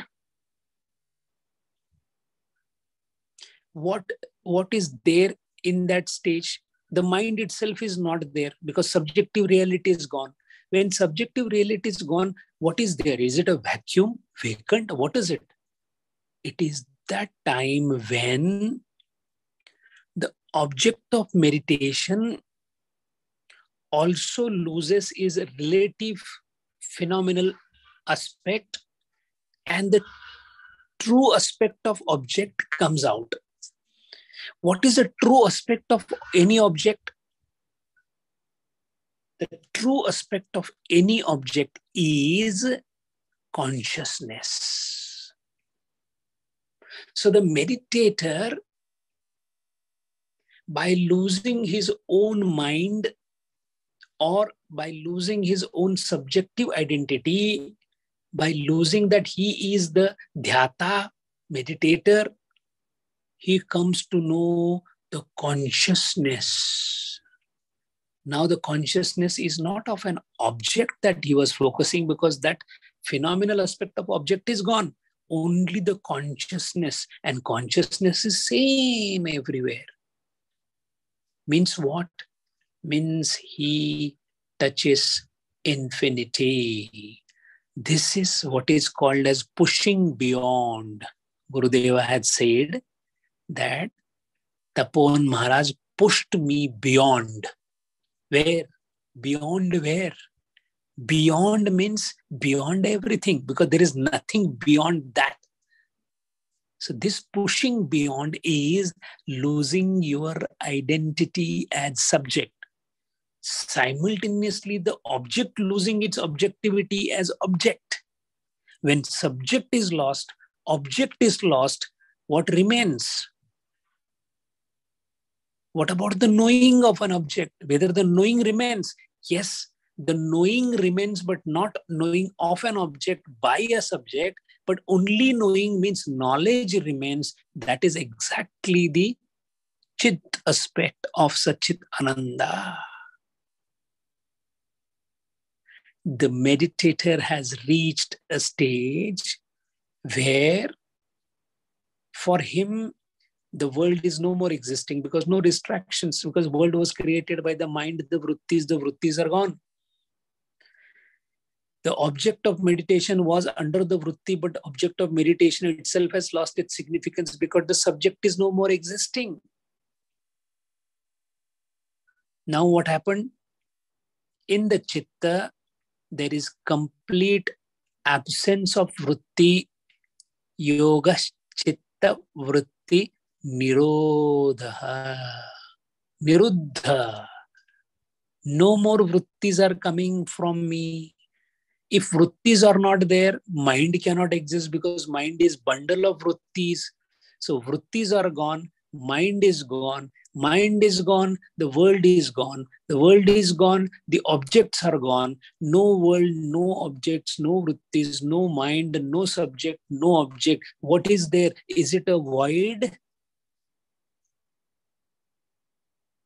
what what is there in that stage? The mind itself is not there because subjective reality is gone. When subjective reality is gone what is there? Is it a vacuum? Vacant? What is it? It is that time when the object of meditation also loses its relative phenomenal aspect and the true aspect of object comes out what is the true aspect of any object? The true aspect of any object is consciousness. So the meditator, by losing his own mind or by losing his own subjective identity, by losing that he is the dhyata, meditator, he comes to know the consciousness. Now, the consciousness is not of an object that he was focusing because that phenomenal aspect of object is gone. Only the consciousness, and consciousness is same everywhere. Means what? Means he touches infinity. This is what is called as pushing beyond. Gurudeva had said that Tapovan Maharaj pushed me beyond. Where? Beyond where? Beyond means beyond everything because there is nothing beyond that. So, this pushing beyond is losing your identity as subject. Simultaneously, the object losing its objectivity as object. When subject is lost, object is lost, what remains? What about the knowing of an object? Whether the knowing remains? Yes, the knowing remains, but not knowing of an object by a subject, but only knowing means knowledge remains. That is exactly the chit aspect of Sachit Ananda. The meditator has reached a stage where for him the world is no more existing because no distractions because world was created by the mind the vrittis the vrittis are gone. The object of meditation was under the vritti but object of meditation itself has lost its significance because the subject is no more existing. Now what happened? In the chitta there is complete absence of vritti yoga chitta vritti Nirodha. niruddha. No more vrittis are coming from me. If vrittis are not there, mind cannot exist because mind is bundle of vrittis. So vrittis are gone, mind is gone, mind is gone the world is gone. The world is gone the objects are gone. No world no objects no vrittis no mind no subject no object. What is there? Is it a void?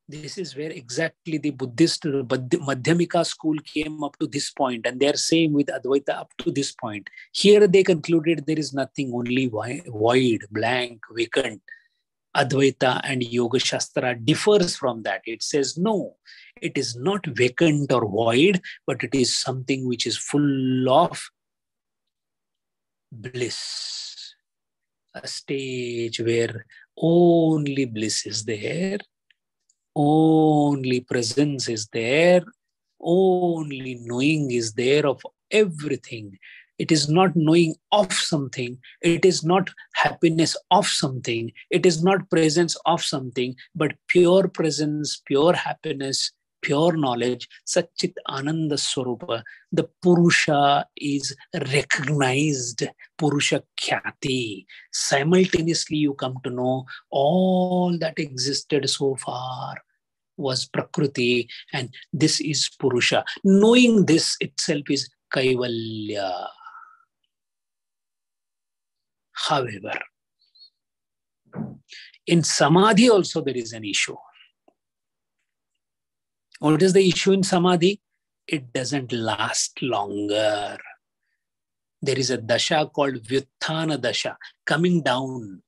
This is where exactly the buddhist madhyamika school came up to this point and they are saying with advaita up to this point. Here they concluded there is nothing only void blank vacant Advaita and Yoga Shastra differs from that. It says, no, it is not vacant or void, but it is something which is full of bliss. A stage where only bliss is there, only presence is there, only knowing is there of everything it is not knowing of something. It is not happiness of something. It is not presence of something but pure presence pure happiness pure knowledge. Satchit ananda swarupa. The purusha is recognized. Purusha khyati. Simultaneously you come to know all that existed so far was prakriti and this is purusha. Knowing this itself is kaivalya However, in samadhi also there is an issue. What is the issue in samadhi? It doesn't last longer. There is a dasha called vyuthana dasha, coming down.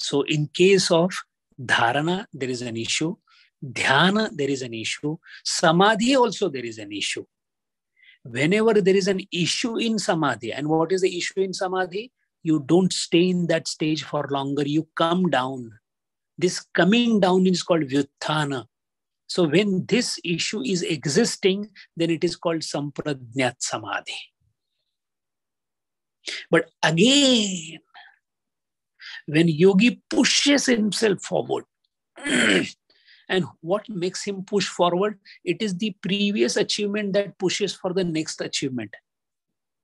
So in case of dharana, there is an issue. Dhyana, there is an issue. Samadhi also there is an issue. Whenever there is an issue in samadhi, and what is the issue in samadhi? You don't stay in that stage for longer, you come down. This coming down is called vyuthana. So when this issue is existing, then it is called sampradnyat samadhi. But again, when yogi pushes himself forward, and what makes him push forward? It is the previous achievement that pushes for the next achievement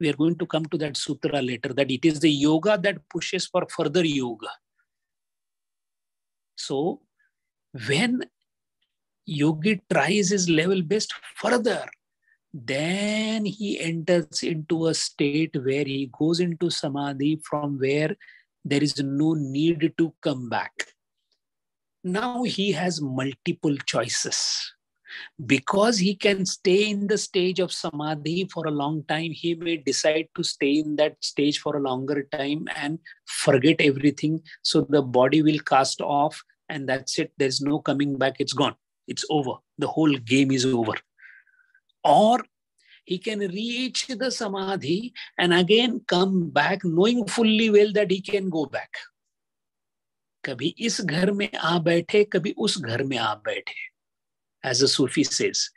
we are going to come to that sutra later that it is the yoga that pushes for further yoga. So when yogi tries his level best further then he enters into a state where he goes into samadhi from where there is no need to come back. Now he has multiple choices because he can stay in the stage of samadhi for a long time he may decide to stay in that stage for a longer time and forget everything so the body will cast off and that's it there's no coming back it's gone it's over the whole game is over or he can reach the samadhi and again come back knowing fully well that he can go back कभी इस घर में आ बैठे कभी उस घर में आ बैठे as a Sufi says.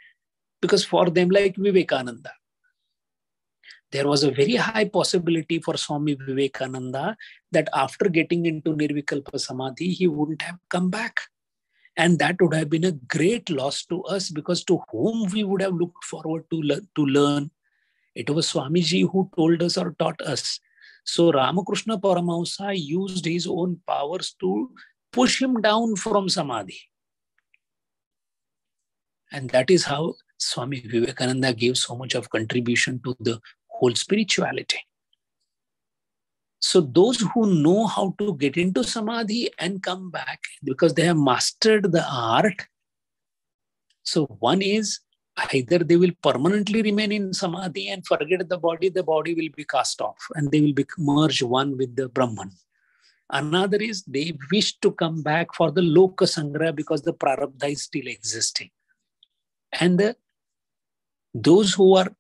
Because for them, like Vivekananda, there was a very high possibility for Swami Vivekananda that after getting into Nirvikalpa Samadhi, he wouldn't have come back. And that would have been a great loss to us because to whom we would have looked forward to, le- to learn. It was Swamiji who told us or taught us. So Ramakrishna Paramahamsa used his own powers to push him down from Samadhi. And that is how Swami Vivekananda gave so much of contribution to the whole spirituality. So those who know how to get into samadhi and come back because they have mastered the art. So one is either they will permanently remain in samadhi and forget the body, the body will be cast off and they will be merged one with the Brahman. Another is they wish to come back for the Loka Sangra because the Prarabdha is still existing. And the, those who are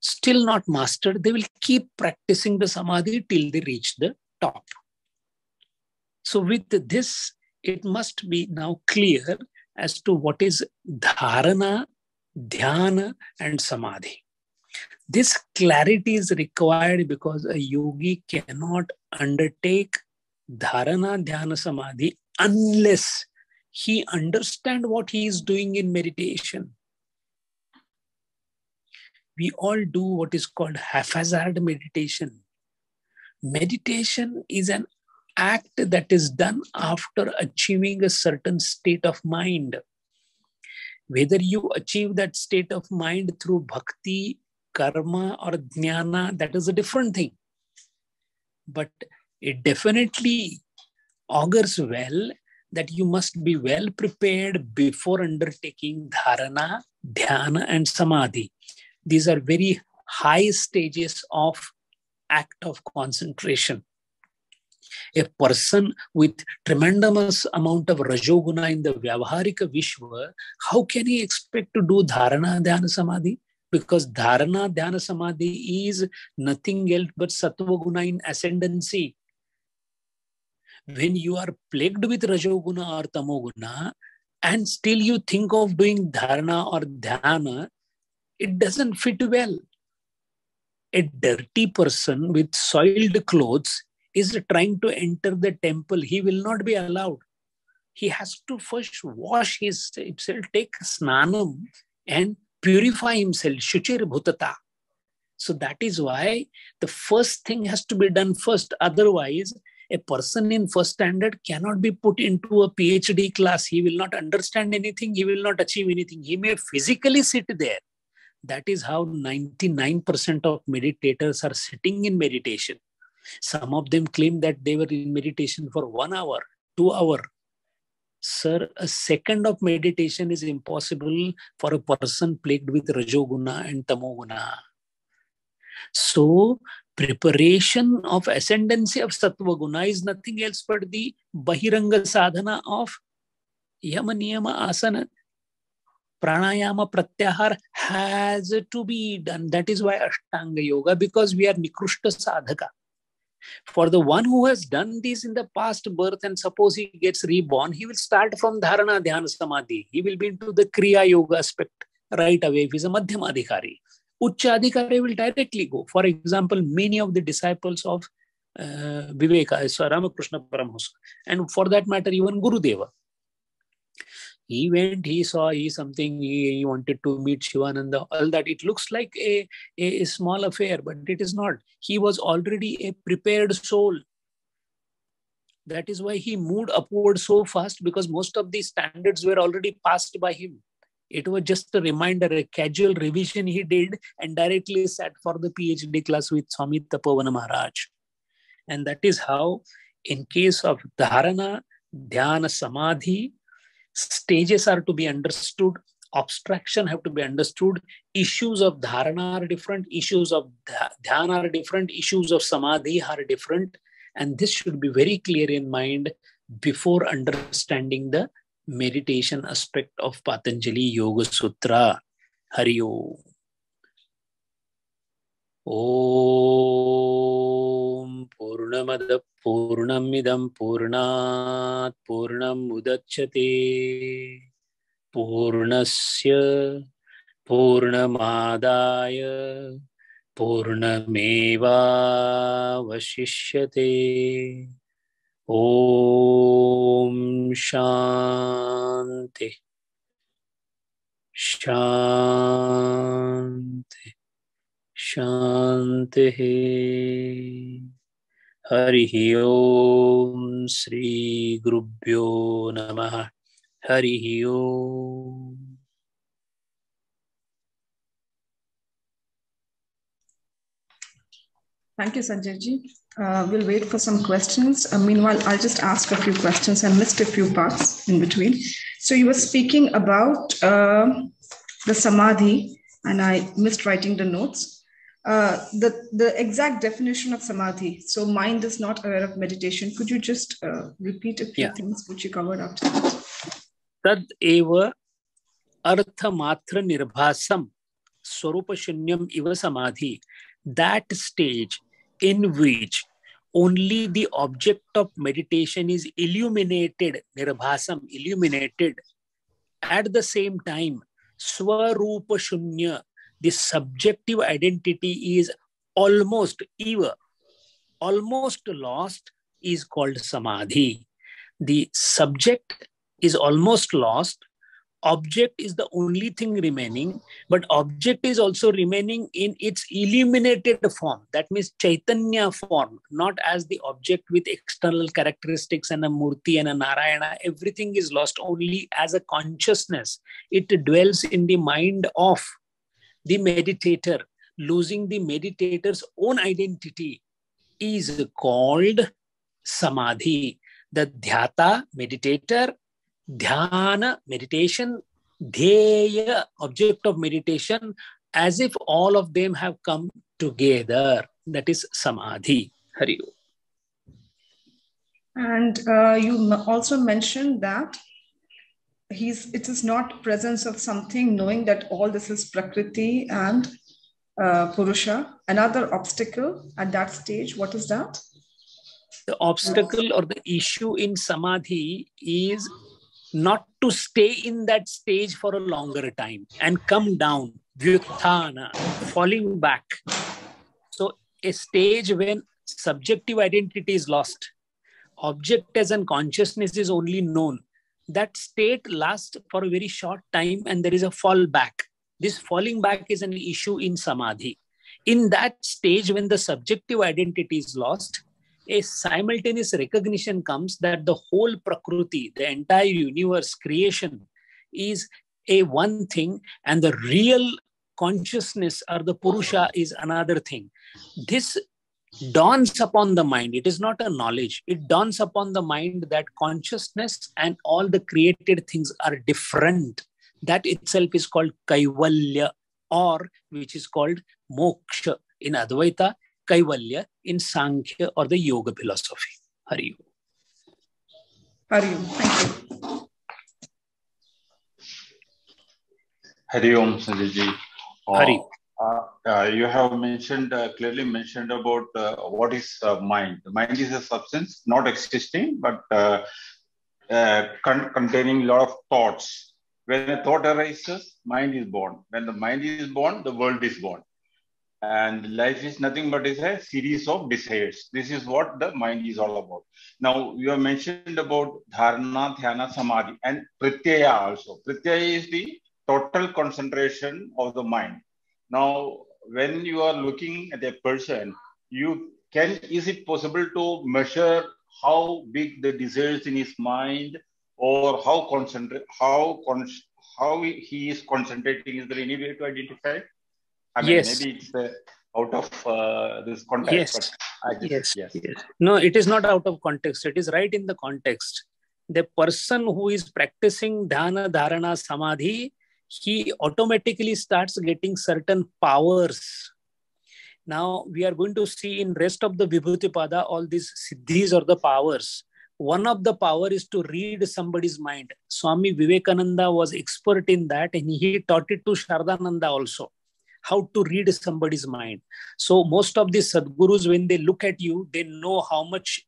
still not mastered, they will keep practicing the samadhi till they reach the top. So, with this, it must be now clear as to what is dharana, dhyana, and samadhi. This clarity is required because a yogi cannot undertake dharana, dhyana, samadhi unless he understand what he is doing in meditation we all do what is called haphazard meditation. Meditation is an act that is done after achieving a certain state of mind. Whether you achieve that state of mind through bhakti karma or jnana that is a different thing. But it definitely augurs well that you must be well prepared before undertaking dharana, dhyana, and samadhi. These are very high stages of act of concentration. A person with tremendous amount of rajoguna in the Vyavaharika Vishwa, how can he expect to do dharana, dhyana, samadhi? Because dharana, dhyana, samadhi is nothing else but sattva guna in ascendancy when you are plagued with rajoguna or tamoguna and still you think of doing dharana or dhyana, it doesn't fit well. A dirty person with soiled clothes is trying to enter the temple. He will not be allowed. He has to first wash his himself, take snanam, and purify himself. Shuchir bhutata. So that is why the first thing has to be done first. Otherwise, a person in first standard cannot be put into a phd class he will not understand anything he will not achieve anything he may physically sit there that is how 99% of meditators are sitting in meditation some of them claim that they were in meditation for 1 hour 2 hour sir a second of meditation is impossible for a person plagued with rajoguna and tamoguna so preparation of ascendancy of sattva guna is nothing else but the bahiranga sadhana of yama niyama asana pranayama pratyahar has to be done that is why ashtanga yoga because we are nikrushta sadhaka for the one who has done this in the past birth and suppose he gets reborn he will start from dharana dhyana samadhi he will be into the kriya yoga aspect right away if he's a madhyama adhikari Uchadhikari will directly go. For example, many of the disciples of uh, Viveka, so Ramakrishna Paramahansa, and for that matter, even Gurudeva. He went, he saw, he something, he, he wanted to meet Shivananda, all that. It looks like a, a, a small affair, but it is not. He was already a prepared soul. That is why he moved upward so fast because most of the standards were already passed by him. It was just a reminder, a casual revision he did and directly sat for the PhD class with Swami Tapovana Maharaj. And that is how, in case of dharana, dhyana, samadhi, stages are to be understood, abstraction have to be understood, issues of dharana are different, issues of dhyana are different, issues of samadhi are different. And this should be very clear in mind before understanding the meditation aspect of Patanjali Yoga Sutra. Hari Om. पूर्णमदः पूर्णमिदं पूर्णात् पूर्णमुदच्छते पूर्णस्य पूर्णमादाय पूर्णमेवावशिष्यते। ॐ शान्ति। शान्ति। शान्तिः। हरिः ॐ श्रीगुरुभ्यो नमः हरिः ॐ Thank you, Sanjay ji. Uh, we'll wait for some questions. Uh, meanwhile, I'll just ask a few questions and list a few parts in between. So you were speaking about uh, the samadhi, and I missed writing the notes. Uh, the, the exact definition of samadhi. So mind is not aware of meditation. Could you just uh, repeat a few yeah. things which you covered after that? Tad eva artha matra nirbhasam swarupa shunyam iva samadhi. That stage in which only the object of meditation is illuminated, nirbhasam, illuminated. At the same time, swarupa shunya, the subjective identity is almost ever, almost lost, is called samadhi. The subject is almost lost. Object is the only thing remaining but object is also remaining in its illuminated form. That means chaitanya form not as the object with external characteristics and a murti and a narayana. Everything is lost only as a consciousness. It dwells in the mind of the meditator losing the meditator's own identity is called samadhi the dhyata meditator dhyana, meditation, dhyeya, object of meditation, as if all of them have come together. That is samadhi. Hari. And uh, you also mentioned that he's it is not presence of something knowing that all this is prakriti and uh, purusha another obstacle at that stage what is that the obstacle or the issue in samadhi is not to stay in that stage for a longer time and come down, vyuthana, falling back. So, a stage when subjective identity is lost, object as and consciousness is only known. That state lasts for a very short time and there is a fall back. This falling back is an issue in samadhi. In that stage, when the subjective identity is lost, a simultaneous recognition comes that the whole Prakriti, the entire universe, creation, is a one thing, and the real consciousness or the Purusha is another thing. This dawns upon the mind. It is not a knowledge. It dawns upon the mind that consciousness and all the created things are different. That itself is called Kaivalya, or which is called Moksha. In Advaita, Kaivalya in Sankhya or the Yoga philosophy. Hari Hari Thank you. Hari Om, Sanjay uh, Hari. Uh, uh, you have mentioned uh, clearly mentioned about uh, what is uh, mind. Mind is a substance not existing, but con- containing a lot of thoughts. When a thought arises, mind is born. When the mind is born, the world is born and life is nothing but is a series of desires this is what the mind is all about now you have mentioned about dharana dhyana samadhi and pratyaya also pratyaya is the total concentration of the mind now when you are looking at a person you can is it possible to measure how big the desires in his mind or how concentrate how con- how he is concentrating is there any way to identify I mean, yes. maybe it's uh, out of uh, this context. Yes. Just, yes. yes. Yes. No, it is not out of context. It is right in the context. The person who is practicing dhyana, dharana, samadhi, he automatically starts getting certain powers. Now we are going to see in rest of the Vibhuti Pada all these siddhis or the powers. One of the power is to read somebody's mind. Swami Vivekananda was expert in that and he taught it to Shardananda also how to read somebody's mind. So most of the Sadgurus, when they look at you, they know how much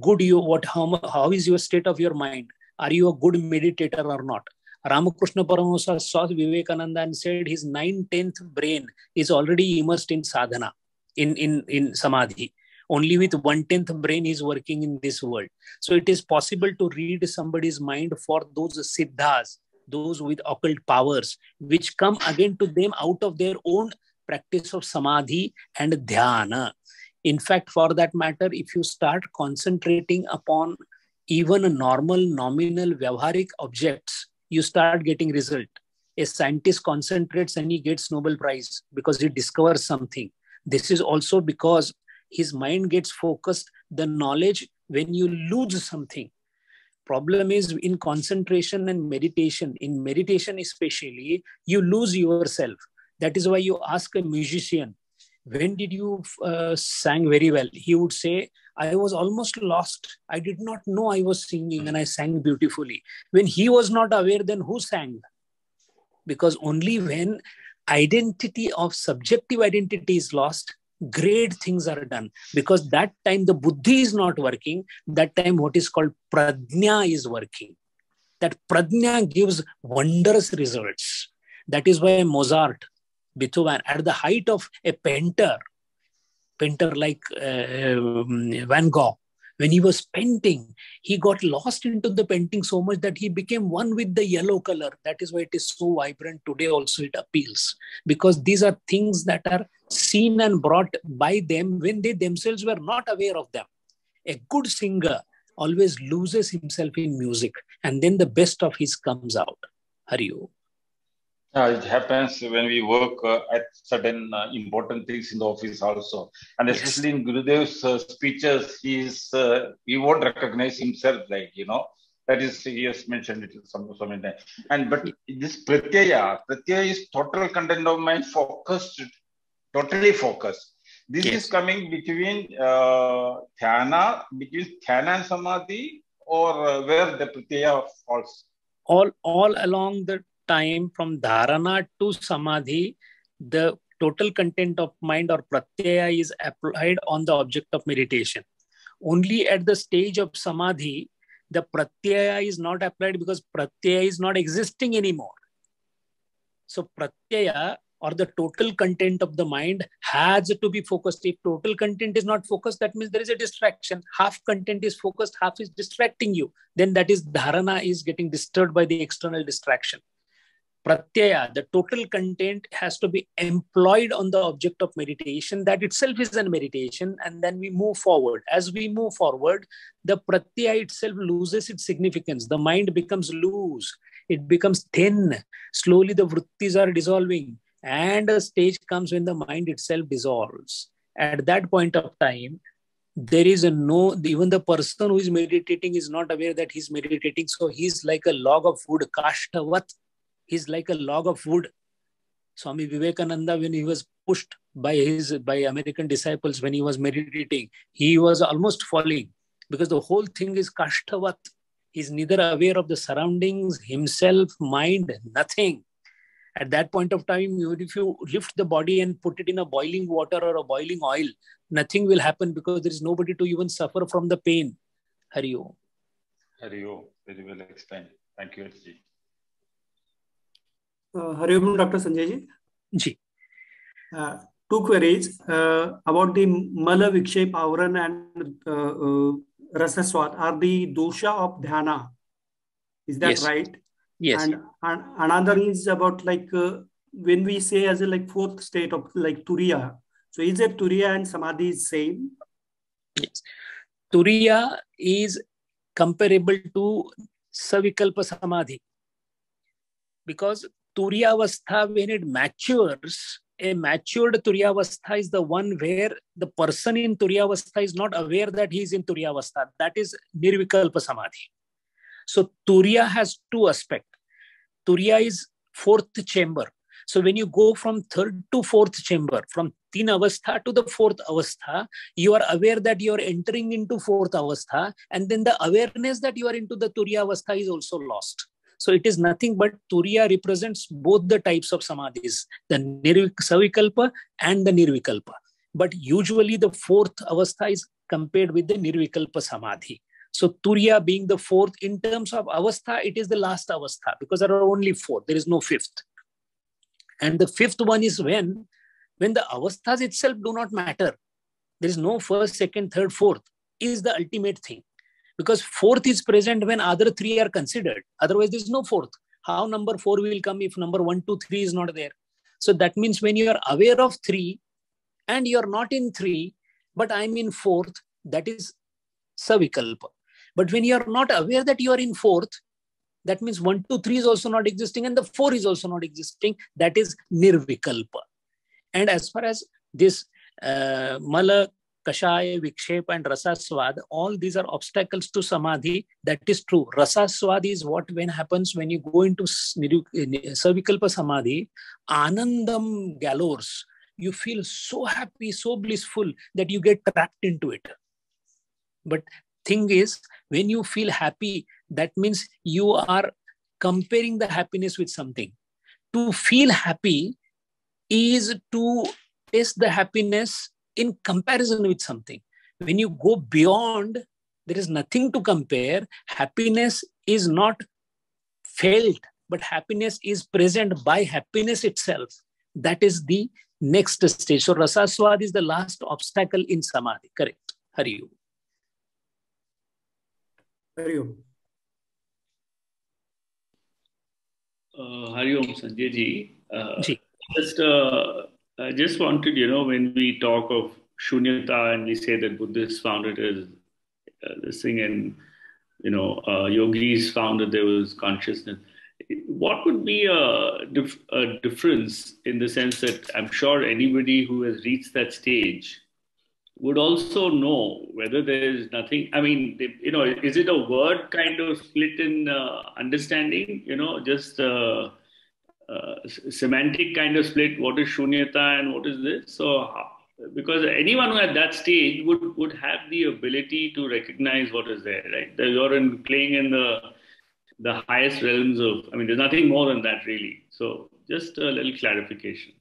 good you, what, how, how is your state of your mind? Are you a good meditator or not? Ramakrishna Paramahansa saw Vivekananda and said his nine-tenth brain is already immersed in sadhana, in, in, in samadhi. Only with one-tenth brain is working in this world. So it is possible to read somebody's mind for those siddhas, those with occult powers, which come again to them out of their own practice of samadhi and dhyana. In fact, for that matter, if you start concentrating upon even normal, nominal, vyavharik objects, you start getting result. A scientist concentrates and he gets Nobel Prize because he discovers something. This is also because his mind gets focused. The knowledge, when you lose something, problem is in concentration and meditation in meditation especially you lose yourself that is why you ask a musician when did you uh, sang very well he would say i was almost lost. I did not know i was singing and i sang beautifully. When he was not aware then who sang? Because only when identity of subjective identity is lost great things are done. Because that time the buddhi is not working that time what is called pradnya is working. That pradnya gives wondrous results. That is why mozart beethoven at the height of a painter painter like uh, van gogh When he was painting, he got lost into the painting so much that he became one with the yellow color. That is why it is so vibrant today, also, it appeals. Because these are things that are seen and brought by them when they themselves were not aware of them. A good singer always loses himself in music, and then the best of his comes out. Hariyo. Uh, it happens when we work uh, at certain uh, important things in the office also, and especially yes. in Gurudev's uh, speeches, he's uh, he won't recognize himself like you know that is he has mentioned it some so many times. And but this pratyaya, pratyaya is total content of mind focused, totally focused. This yes. is coming between uh, dhyana, between dhyana and samadhi, or uh, where the pratyaya falls. All all along the time from dharana to samadhi, the total content of mind or pratyaya is applied on the object of meditation. Only at the stage of samadhi, the pratyaya is not applied because pratyaya is not existing anymore. So pratyaya or the total content of the mind has to be focused. If total content is not focused, that means there is a distraction. Half content is focused, half is distracting you. Then that is dharana is getting disturbed by the external distraction pratyaya, the total content has to be employed on the object of meditation. That itself is a meditation. And then we move forward. As we move forward, the pratyaya itself loses its significance. The mind becomes loose. It becomes thin. Slowly the vrittis are dissolving. And a stage comes when the mind itself dissolves. At that point of time, there is a no even the person who is meditating is not aware that he's meditating so he's like a log of wood kashtavat he's like a log of wood. Swami Vivekananda, when he was pushed by his by American disciples when he was meditating, he was almost falling because the whole thing is kashtavat. He's neither aware of the surroundings, himself, mind, nothing. At that point of time, if you lift the body and put it in a boiling water or a boiling oil, nothing will happen because there is nobody to even suffer from the pain. Hari Om. Hari Om. Very well explained. Thank you, Ji. Uh, Dr. Sanjay ji. Ji. Uh, two queries uh, about the Mala Vikshep Avran and uh, uh, Rasaswat are the dosha of dhyana. Is that yes. right? Yes. And, and another is about like uh, when we say as a like fourth state of like Turiya. So is it Turiya and Samadhi is same? Yes. Turiya is comparable to Savikalpa Samadhi because Turyavastha, when it matures, a matured Turyavastha is the one where the person in Turyavastha is not aware that he is in Turyavastha. That is Nirvikalpa Samadhi. So Turya has two aspects. Turya is fourth chamber. So when you go from third to fourth chamber, from Tin Avastha to the fourth Avastha, you are aware that you are entering into fourth Avastha, and then the awareness that you are into the Turya Avastha is also lost. So it is nothing but Turiya represents both the types of samadhis, the Savikalpa and the Nirvikalpa. But usually the fourth avastha is compared with the Nirvikalpa Samadhi. So Turiya being the fourth, in terms of avastha, it is the last avastha because there are only four. There is no fifth. And the fifth one is when, when the avasthas itself do not matter. There is no first, second, third, fourth is the ultimate thing because fourth is present when other three are considered. Otherwise, there's no fourth. How number four will come if number one, two, three is not there? So that means when you are aware of three and you're not in three, but I'm in fourth, that is savikalpa. But when you're not aware that you are in fourth, that means one, two, three is also not existing and the four is also not existing. That is nirvikalpa. And as far as this uh, mala Kashaya, Vikshep, and Rasaswad, all these are obstacles to Samadhi. That is true. Rasaswad is what when happens when you go into eh, Savikalpa Samadhi, Anandam galores. You feel so happy, so blissful that you get trapped into it. But thing is, when you feel happy, that means you are comparing the happiness with something. To feel happy is to taste the happiness in comparison with something. When you go beyond, there is nothing to compare. Happiness is not felt, but happiness is present by happiness itself. That is the next stage. So Rasaswad is the last obstacle in Samadhi. Correct. Hari Hari Om. Uh, Hari Om, Sanjay ji. Uh, just, uh, I just wanted, you know, when we talk of shunyata and we say that Buddhists found it as uh, this thing and, you know, uh, yogis found that there was consciousness. What would be a, dif- a difference in the sense that I'm sure anybody who has reached that stage would also know whether there is nothing. I mean, you know, is it a word kind of split in uh, understanding? You know, just uh, Uh, semantic kind of split. What is shunyata and what is this? So, because anyone who at that stage would would have the ability to recognize what is there, right? You're in playing in the the highest realms of. I mean, there's nothing more than that, really. So, just a little clarification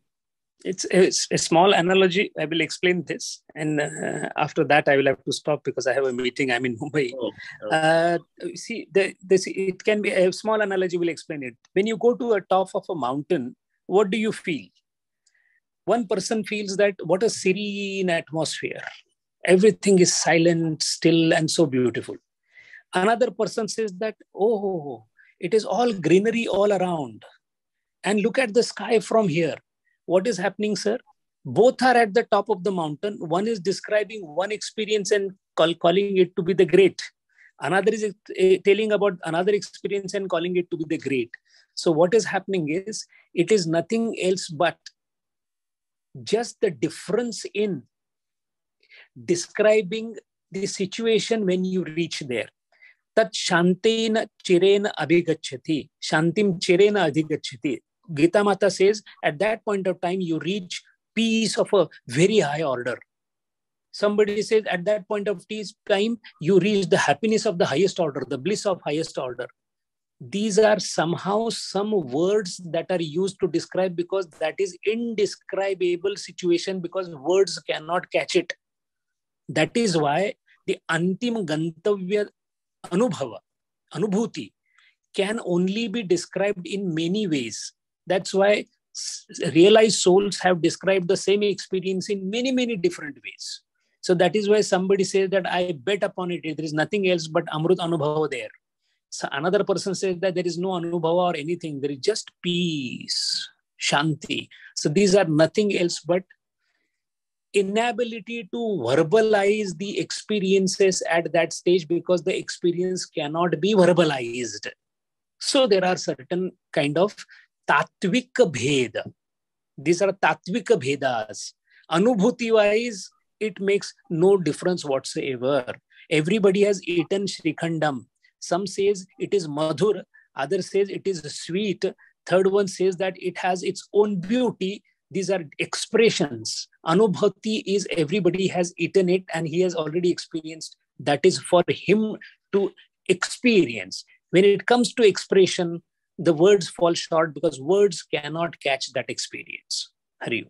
it's, it's a small analogy. I will explain this, and uh, after that, I will have to stop because I have a meeting. I'm in Mumbai. Oh, oh. Uh, see, the, this it can be a small analogy. Will explain it. When you go to a top of a mountain, what do you feel? One person feels that what a serene atmosphere. Everything is silent, still, and so beautiful. Another person says that oh, it is all greenery all around, and look at the sky from here what is happening, sir? Both are at the top of the mountain. One is describing one experience and call, calling it to be the great. Another is uh, telling about another experience and calling it to be the great. So, what is happening is it is nothing else but just the difference in describing the situation when you reach there. Tat shantena chirena abhigachati. Shantim chirena adhigachati. Gita Mata says, at that point of time, you reach peace of a very high order. Somebody says, at that point of time, you reach the happiness of the highest order, the bliss of highest order. These are somehow some words that are used to describe because that is indescribable situation because words cannot catch it. That is why the antim gantavya anubhava, anubhuti, can only be described in many ways that's why realized souls have described the same experience in many, many different ways. So that is why somebody says that I bet upon it. There is nothing else but Amrut Anubhava there. So another person says that there is no Anubhava or anything. There is just peace, Shanti. So these are nothing else but inability to verbalize the experiences at that stage because the experience cannot be verbalized. So there are certain kind of tattvik bhed these are tattvik bhedas anubhuti wise it makes no difference whatsoever. Everybody has eaten shrikhandam. Some says it is madhur other says it is sweet. Third one says that it has its own beauty. These are expressions. Anubhuti is everybody has eaten it and he has already experienced. That is for him to experience. When it comes to expression the words fall short because words cannot catch that experience. Hari.